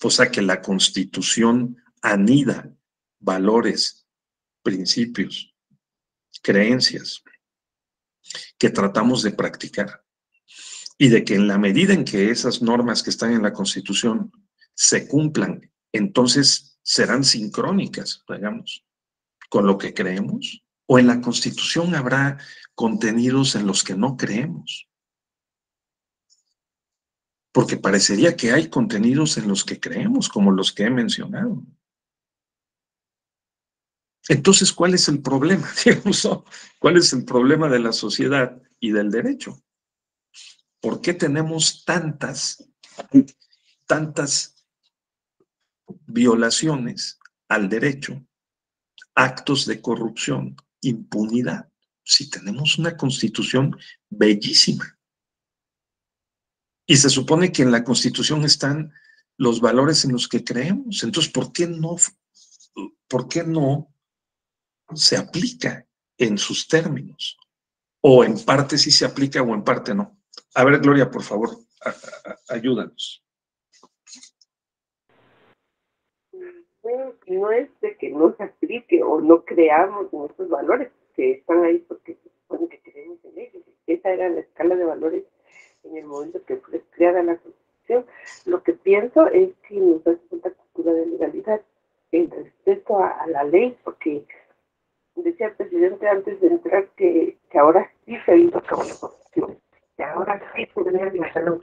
o sea que la constitución anida valores, principios, creencias que tratamos de practicar y de que en la medida en que esas normas que están en la constitución se cumplan, entonces serán sincrónicas, digamos, con lo que creemos o en la Constitución habrá contenidos en los que no creemos. Porque parecería que hay contenidos en los que creemos, como los que he mencionado. Entonces, ¿cuál es el problema? ¿Cuál es el problema de la sociedad y del derecho? ¿Por qué tenemos tantas, tantas violaciones al derecho, actos de corrupción, impunidad? Si tenemos una constitución bellísima. Y se supone que en la constitución están los valores en los que creemos. Entonces, ¿por qué no, por qué no se aplica en sus términos? O en parte sí se aplica o en parte no. A ver, Gloria, por favor, ayúdanos. No es de que no se aplique o no creamos nuestros valores, que están ahí porque se supone que creemos en ellos. Esa era la escala de valores en el momento que fue creada la Constitución. Lo que pienso es que nos hace falta cultura de legalidad en respecto a, la ley, porque decía el presidente antes de entrar que, que ahora sí se a cabo la Constitución, que ahora sí se debe realizar la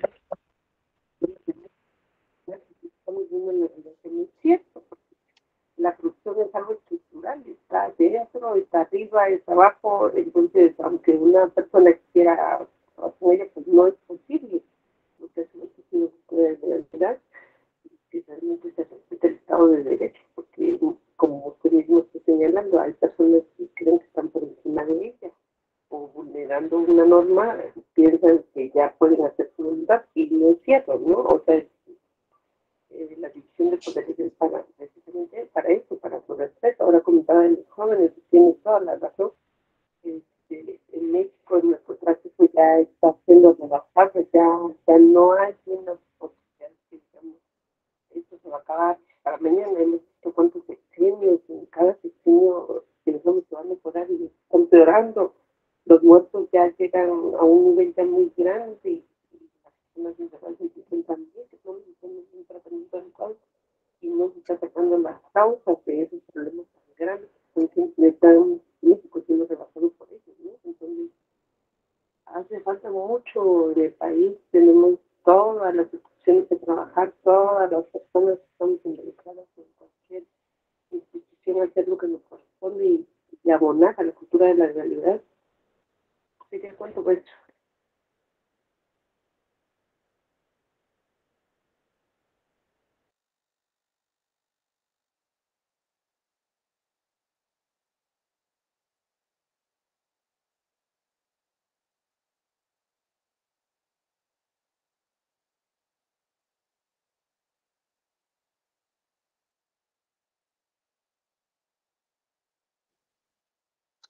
Estamos viendo en es cierto, la corrupción es algo estructural, está dentro, está arriba, está abajo, entonces aunque una persona quiera con pues no es posible, porque es una cuestión de realidad, que realmente se respete el Estado de Derecho, porque como mismo está señalando, hay personas que creen que están por encima de ella, o vulnerando una norma, piensan que ya pueden hacer su voluntad, y no es cierto, ¿no? O sea, eh, la división de poderes es para, precisamente para eso, para su respeto. Ahora comentaba de los jóvenes, tiene toda la razón. Este, en México el narcotráfico ya está siendo rebasado, ya, ya no hay una posibilidad que digamos, esto se va a acabar para mañana. Hemos visto cuántos sexenios, en cada sexenio pensamos que va a mejorar y empeorando. Los muertos ya llegan a un nivel ya muy grande y, las personas en también, que no necesitan un tratamiento adecuado y no se está sacando las causas de esos problemas tan grandes. Entonces, están México siendo rebasado por ellos, ¿no? Entonces, hace falta mucho en el país, tenemos todas las instituciones que trabajar, todas las personas que estamos involucradas en cualquier institución, hacer lo que nos corresponde y, abonar a la cultura de la realidad. Así que cuento pues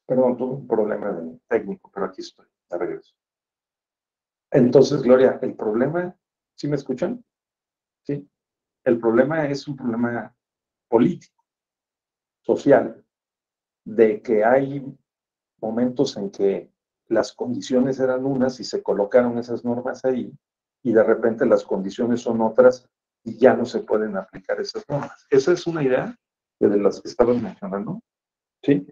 Perdón, tuve un problema técnico, pero aquí estoy, de regreso. Entonces, Gloria, el problema, ¿sí me escuchan? Sí. El problema es un problema político, social, de que hay momentos en que las condiciones eran unas y se colocaron esas normas ahí, y de repente las condiciones son otras y ya no se pueden aplicar esas normas. Esa es una idea de las que estabas mencionando. ¿Sí?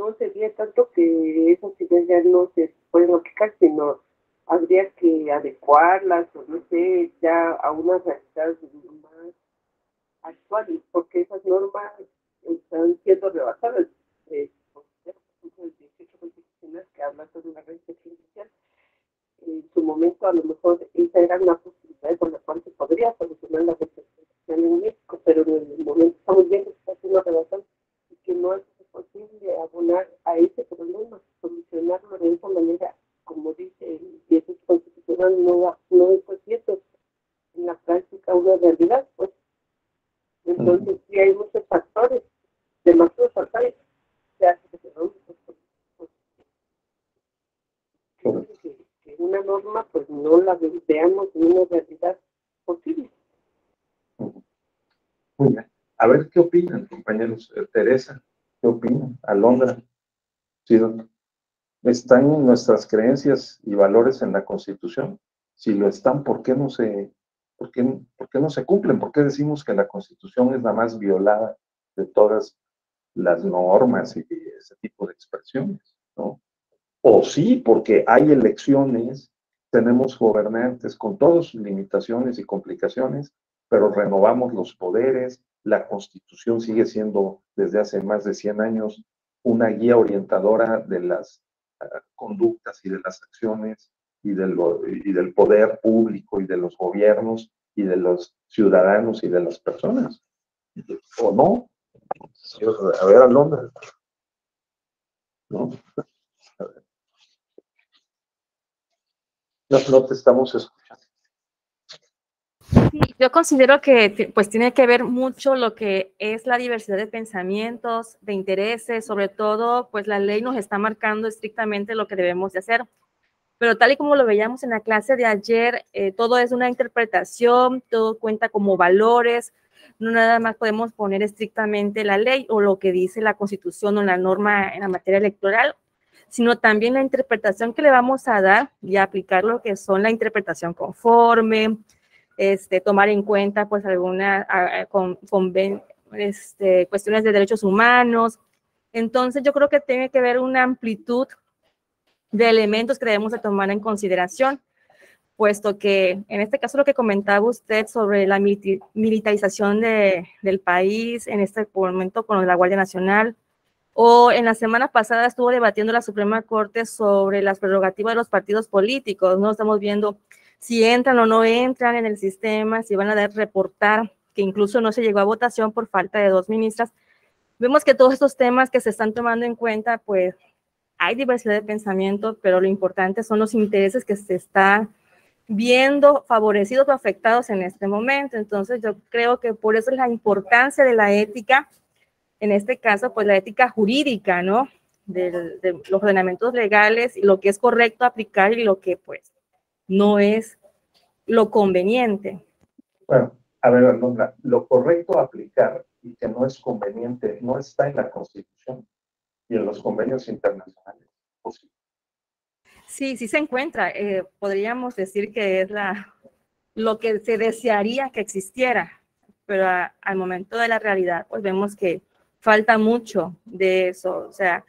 no sería tanto que esas ideas ya no se pueden aplicar, sino habría que adecuarlas o no sé, ya a unas realidades más actuales, porque esas normas están siendo rebasadas. Eh, por ejemplo, el 18 constitucional que habla sobre la red artificial, en su momento a lo mejor esa era una posibilidad con la cual se podría solucionar la red en México, pero en el momento estamos viendo que está siendo rebasada y que no es posible abonar a ese problema, solucionarlo de esa manera, como dice el 18 constitucional, no, no es cierto en la práctica una realidad, pues. Entonces, sí hay muchos factores, demasiados factores que hacen que se rompa. Pues, que, que una norma, pues no la veamos en una realidad posible. Muy bien. A ver qué opinan, compañeros. Eh, Teresa. ¿Qué opina? Alondra. ¿Sí, ¿Están nuestras creencias y valores en la Constitución? Si lo están, ¿por qué no se, por qué, por qué no se cumplen? ¿Por qué decimos que la Constitución es la más violada de todas las normas y ese tipo de expresiones? ¿no? O sí, porque hay elecciones, tenemos gobernantes con todas sus limitaciones y complicaciones, pero renovamos los poderes, la Constitución sigue siendo desde hace más de 100 años una guía orientadora de las ah, conductas y de las acciones y, del poder público y de los gobiernos y de los ciudadanos y de las personas. ¿O no? A ver, a Londres. ¿No? No, te estamos escuchando. Yo considero que pues tiene que ver mucho lo que es la diversidad de pensamientos, de intereses, sobre todo pues la ley nos está marcando estrictamente lo que debemos de hacer. Pero tal y como lo veíamos en la clase de ayer, eh, todo es una interpretación, todo cuenta como valores, no nada más podemos poner estrictamente la ley o lo que dice la constitución o la norma en la materia electoral, sino también la interpretación que le vamos a dar y aplicar lo que son la interpretación conforme, este, tomar en cuenta pues algunas con, este, cuestiones de derechos humanos. Entonces yo creo que tiene que haber una amplitud de elementos que debemos de tomar en consideración, puesto que en este caso lo que comentaba usted sobre la militarización de, del país, en este momento con la Guardia Nacional, o en la semana pasada estuvo debatiendo la Suprema Corte sobre las prerrogativas de los partidos políticos, ¿no? Estamos viendo si entran o no entran en el sistema, si van a dar reportar, que incluso no se llegó a votación por falta de dos ministras. Vemos que todos estos temas que se están tomando en cuenta, pues hay diversidad de pensamiento, pero lo importante son los intereses que se están viendo favorecidos o afectados en este momento. Entonces yo creo que por eso es la importancia de la ética en este caso, pues la ética jurídica, ¿no? De, los ordenamientos legales y lo que es correcto aplicar y lo que pues no es lo conveniente. Bueno, a ver, Alondra, lo correcto aplicar y que no es conveniente no está en la Constitución y en los convenios internacionales. Sí, sí se encuentra. Eh, podríamos decir que es la, lo que se desearía que existiera, pero al momento de la realidad, pues vemos que falta mucho de eso, o sea,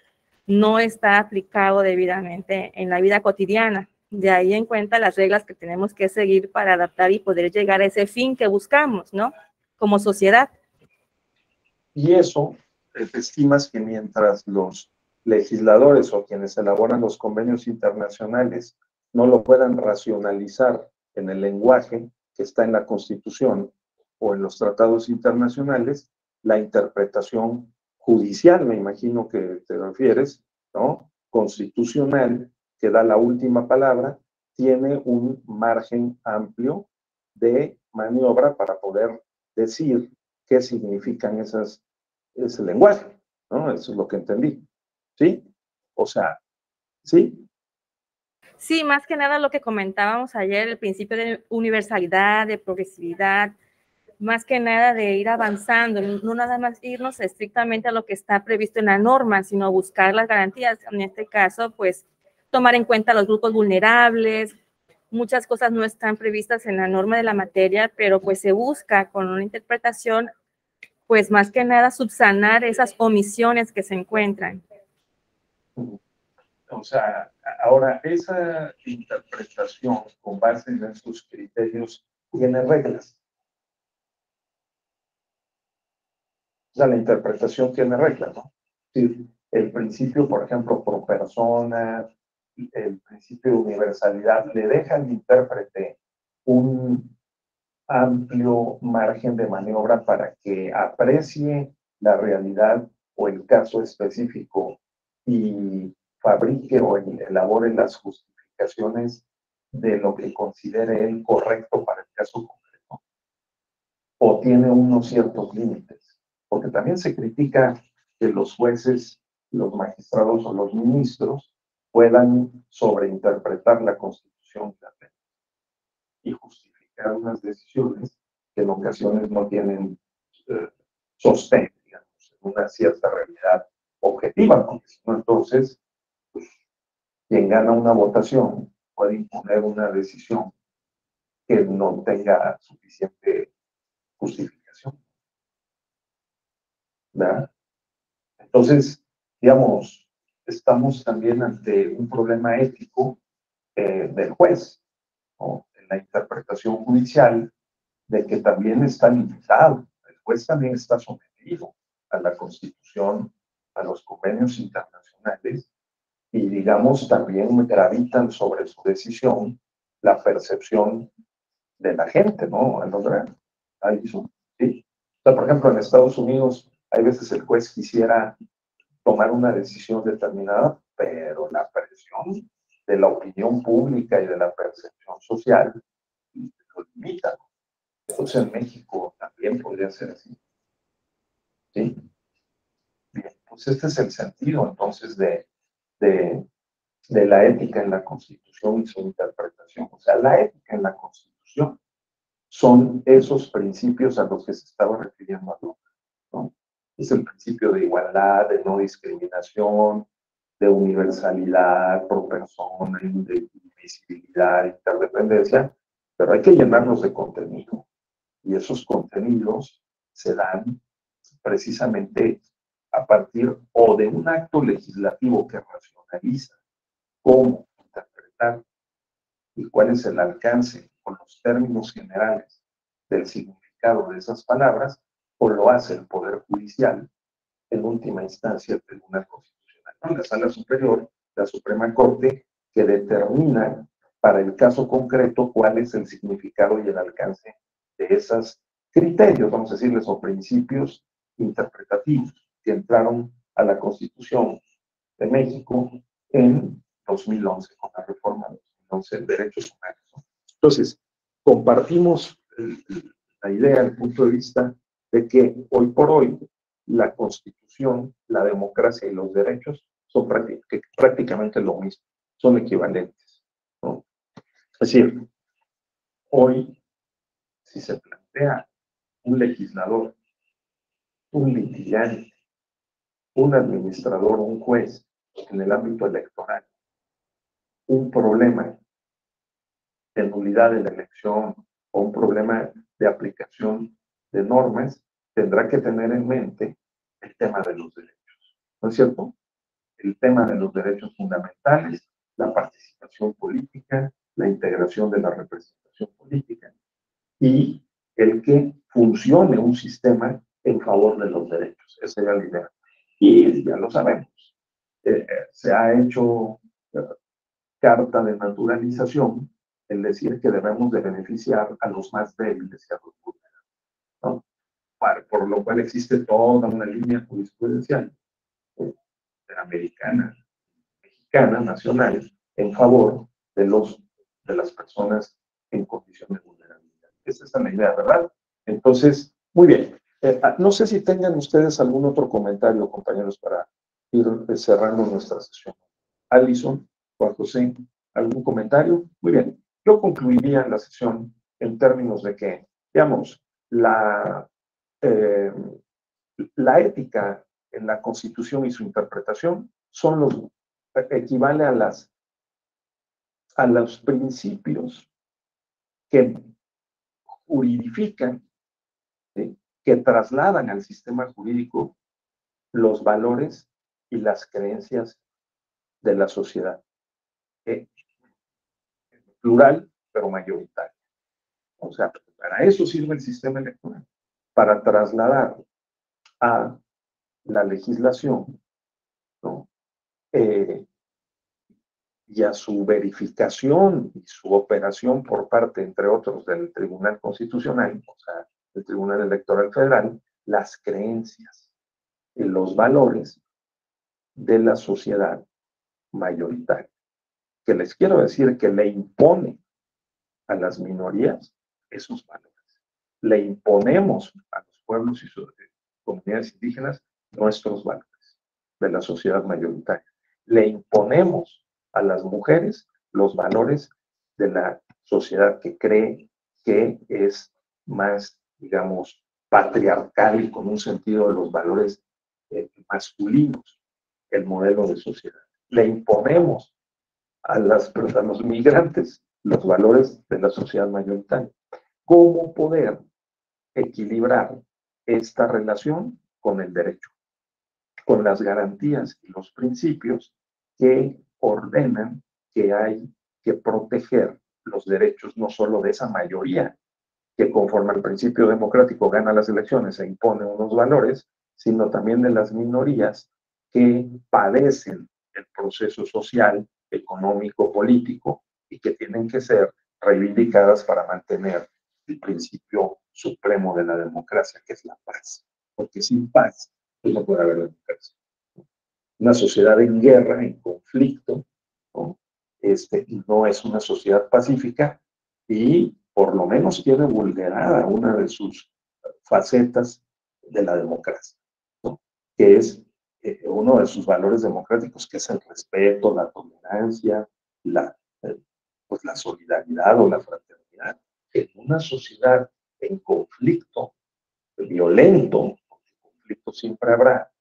no está aplicado debidamente en la vida cotidiana. De ahí en cuenta las reglas que tenemos que seguir para adaptar y poder llegar a ese fin que buscamos, ¿no? Como sociedad. Y eso, te estimas que mientras los legisladores o quienes elaboran los convenios internacionales no lo puedan racionalizar en el lenguaje que está en la Constitución o en los tratados internacionales, la interpretación judicial, me imagino que te refieres, ¿no? Constitucional, que da la última palabra, tiene un margen amplio de maniobra para poder decir qué significan esas, ese lenguaje, ¿no? Eso es lo que entendí, ¿sí? O sea, ¿sí? Sí, más que nada lo que comentábamos ayer, el principio de universalidad, de progresividad, más que nada de ir avanzando, no nada más irnos estrictamente a lo que está previsto en la norma, sino buscar las garantías. En este caso, pues tomar en cuenta los grupos vulnerables. Muchas cosas no están previstas en la norma de la materia, pero pues se busca con una interpretación, pues más que nada subsanar esas omisiones que se encuentran. O sea, ahora esa interpretación con base en estos criterios tiene reglas O sea, la interpretación tiene reglas, ¿no? el principio, por ejemplo, por persona, el principio de universalidad, le deja al intérprete un amplio margen de maniobra para que aprecie la realidad o el caso específico y fabrique o elabore las justificaciones de lo que considere él correcto para el caso concreto. O tiene unos ciertos límites porque también se critica que los jueces, los magistrados o los ministros puedan sobreinterpretar la Constitución y justificar unas decisiones que en ocasiones no tienen eh, sostén, digamos, en una cierta realidad objetiva, porque entonces, pues, quien gana una votación puede imponer una decisión que no tenga suficiente justificación. Entonces, digamos, estamos también ante un problema ético eh, del juez, en la interpretación judicial, de que también está limitado el juez también está sometido a la Constitución, a los convenios internacionales y, digamos, también gravitan sobre su decisión la percepción de la gente, ¿no? Ahí ¿sí? O sea, por ejemplo, en Estados Unidos, hay veces el juez quisiera tomar una decisión determinada, pero la presión de la opinión pública y de la percepción social lo limita. Entonces en México también podría ser así. ¿Sí? Bien, pues este es el sentido entonces de, de, la ética en la Constitución y su interpretación. O sea, la ética en la Constitución son esos principios a los que se estaba refiriendo a ¿no? Es el principio de igualdad, de no discriminación, de universalidad por persona, de invisibilidad, interdependencia, pero hay que llenarlos de contenido. Y esos contenidos se dan precisamente a partir o de un acto legislativo que racionaliza cómo interpretar y cuál es el alcance con los términos generales del significado de esas palabras, o lo hace el Poder Judicial, en última instancia el Tribunal Constitucional, la Sala Superior, la Suprema Corte, que determina para el caso concreto cuál es el significado y el alcance de esos criterios, vamos a decirles, o principios interpretativos que entraron a la Constitución de México en 2011, con la reforma de 2011 de derechos humanos. Entonces, compartimos la idea, el punto de vista de que hoy por hoy la Constitución, la democracia y los derechos son prácticamente lo mismo, son equivalentes. Es decir, hoy, si se plantea un legislador, un litigante, un administrador, un juez en el ámbito electoral, un problema de nulidad de la elección o un problema de aplicación de normas, tendrá que tener en mente el tema de los derechos. ¿No es cierto? El tema de los derechos fundamentales, la participación política, la integración de la representación política y el que funcione un sistema en favor de los derechos. Esa es la idea. Y ya lo sabemos. Eh, eh, se ha hecho eh, carta de naturalización el decir que debemos de beneficiar a los más débiles y a los vulnerables. Por, lo cual existe toda una línea jurisprudencial americana, mexicana, nacional, en favor de los de las personas en condición de vulnerabilidad. Esa es la idea, ¿verdad? Entonces, muy bien. Eh, ah, no sé si tengan ustedes algún otro comentario, compañeros, para ir cerrando nuestra sesión. Alison, Juan José, ¿algún comentario? Muy bien. Yo concluiría la sesión en términos de que, digamos, la, eh, la ética en la Constitución y su interpretación son los, equivale a las a los principios que juridifican, que trasladan al sistema jurídico los valores y las creencias de la sociedad. plural, pero mayoritario. O sea, para eso sirve el sistema electoral, para trasladar a la legislación. Eh, y a su verificación y su operación por parte, entre otros, del Tribunal Constitucional, o sea, del Tribunal Electoral Federal, las creencias y los valores de la sociedad mayoritaria. Que les quiero decir que le impone a las minorías esos valores. Le imponemos a los pueblos y sus comunidades indígenas nuestros valores de la sociedad mayoritaria. Le imponemos a las mujeres los valores de la sociedad que cree que es más, digamos, patriarcal y con un sentido de los valores eh, masculinos, el modelo de sociedad. Le imponemos a, las, a los migrantes los valores de la sociedad mayoritaria. ¿Cómo poder equilibrar esta relación con el derecho, con las garantías y los principios que ordenan que hay que proteger los derechos no solo de esa mayoría, que conforme al principio democrático gana las elecciones e impone unos valores, sino también de las minorías que padecen el proceso social, económico, político y que tienen que ser reivindicadas para mantener el principio supremo de la democracia, que es la paz. Porque sin paz pues no puede haber democracia. Una sociedad en guerra, en conflicto, ¿no? Este, no es una sociedad pacífica y por lo menos tiene vulnerada una de sus facetas de la democracia, que es eh, uno de sus valores democráticos, que es el respeto, la tolerancia, la, eh, pues la solidaridad o la fraternidad. En una sociedad en conflicto violento, conflicto siempre habrá,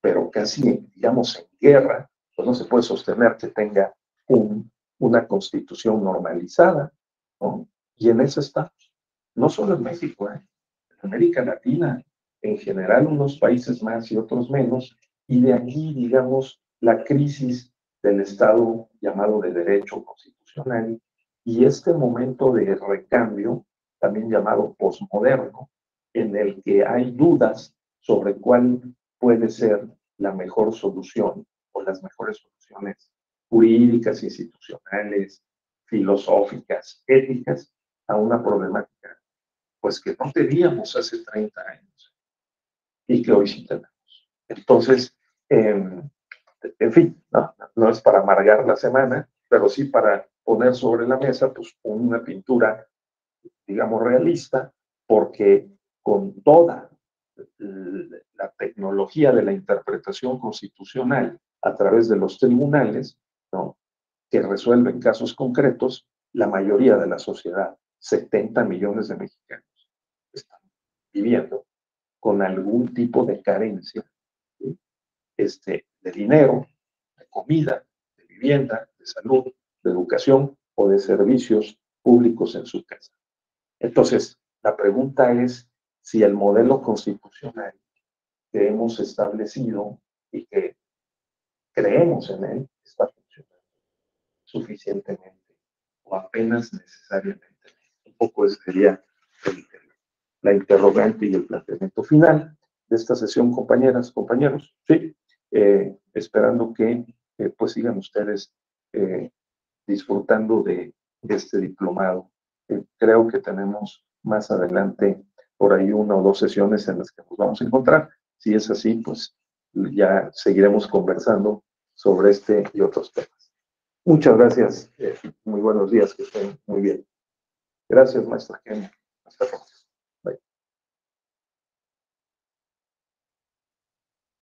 pero casi, digamos, en guerra, pues no se puede sostener que tenga un, una constitución normalizada, ¿no? Y en eso estamos. No solo en México, ¿eh? en América Latina, en general unos países más y otros menos, y de aquí, digamos, la crisis del Estado llamado de derecho constitucional y este momento de recambio, también llamado posmoderno, en el que hay dudas sobre cuál puede ser la mejor solución o las mejores soluciones jurídicas, institucionales, filosóficas, éticas a una problemática, pues que no teníamos hace 30 años y que hoy sí tenemos. Entonces, Em, en fin, no, es para amargar la semana, pero sí para poner sobre la mesa pues, una pintura, digamos, realista, porque con toda la tecnología de la interpretación constitucional a través de los tribunales, que resuelven casos concretos, la mayoría de la sociedad, 70 millones de mexicanos, están viviendo con algún tipo de carencia este, de dinero, de comida, de vivienda, de salud, de educación o de servicios públicos en su casa. Entonces, la pregunta es si el modelo constitucional que hemos establecido y que creemos en él está funcionando suficientemente o apenas necesariamente. Un poco sería la interrogante y el planteamiento final de esta sesión, compañeras, compañeros. Sí. Eh, esperando que eh, pues sigan ustedes eh, disfrutando de, este diplomado. Creo que tenemos más adelante por ahí una o dos sesiones en las que nos vamos a encontrar. Si es así, pues ya seguiremos conversando sobre este y otros temas. Muchas gracias. muy buenos días, que estén muy bien. Gracias, maestra Kenia. Hasta luego.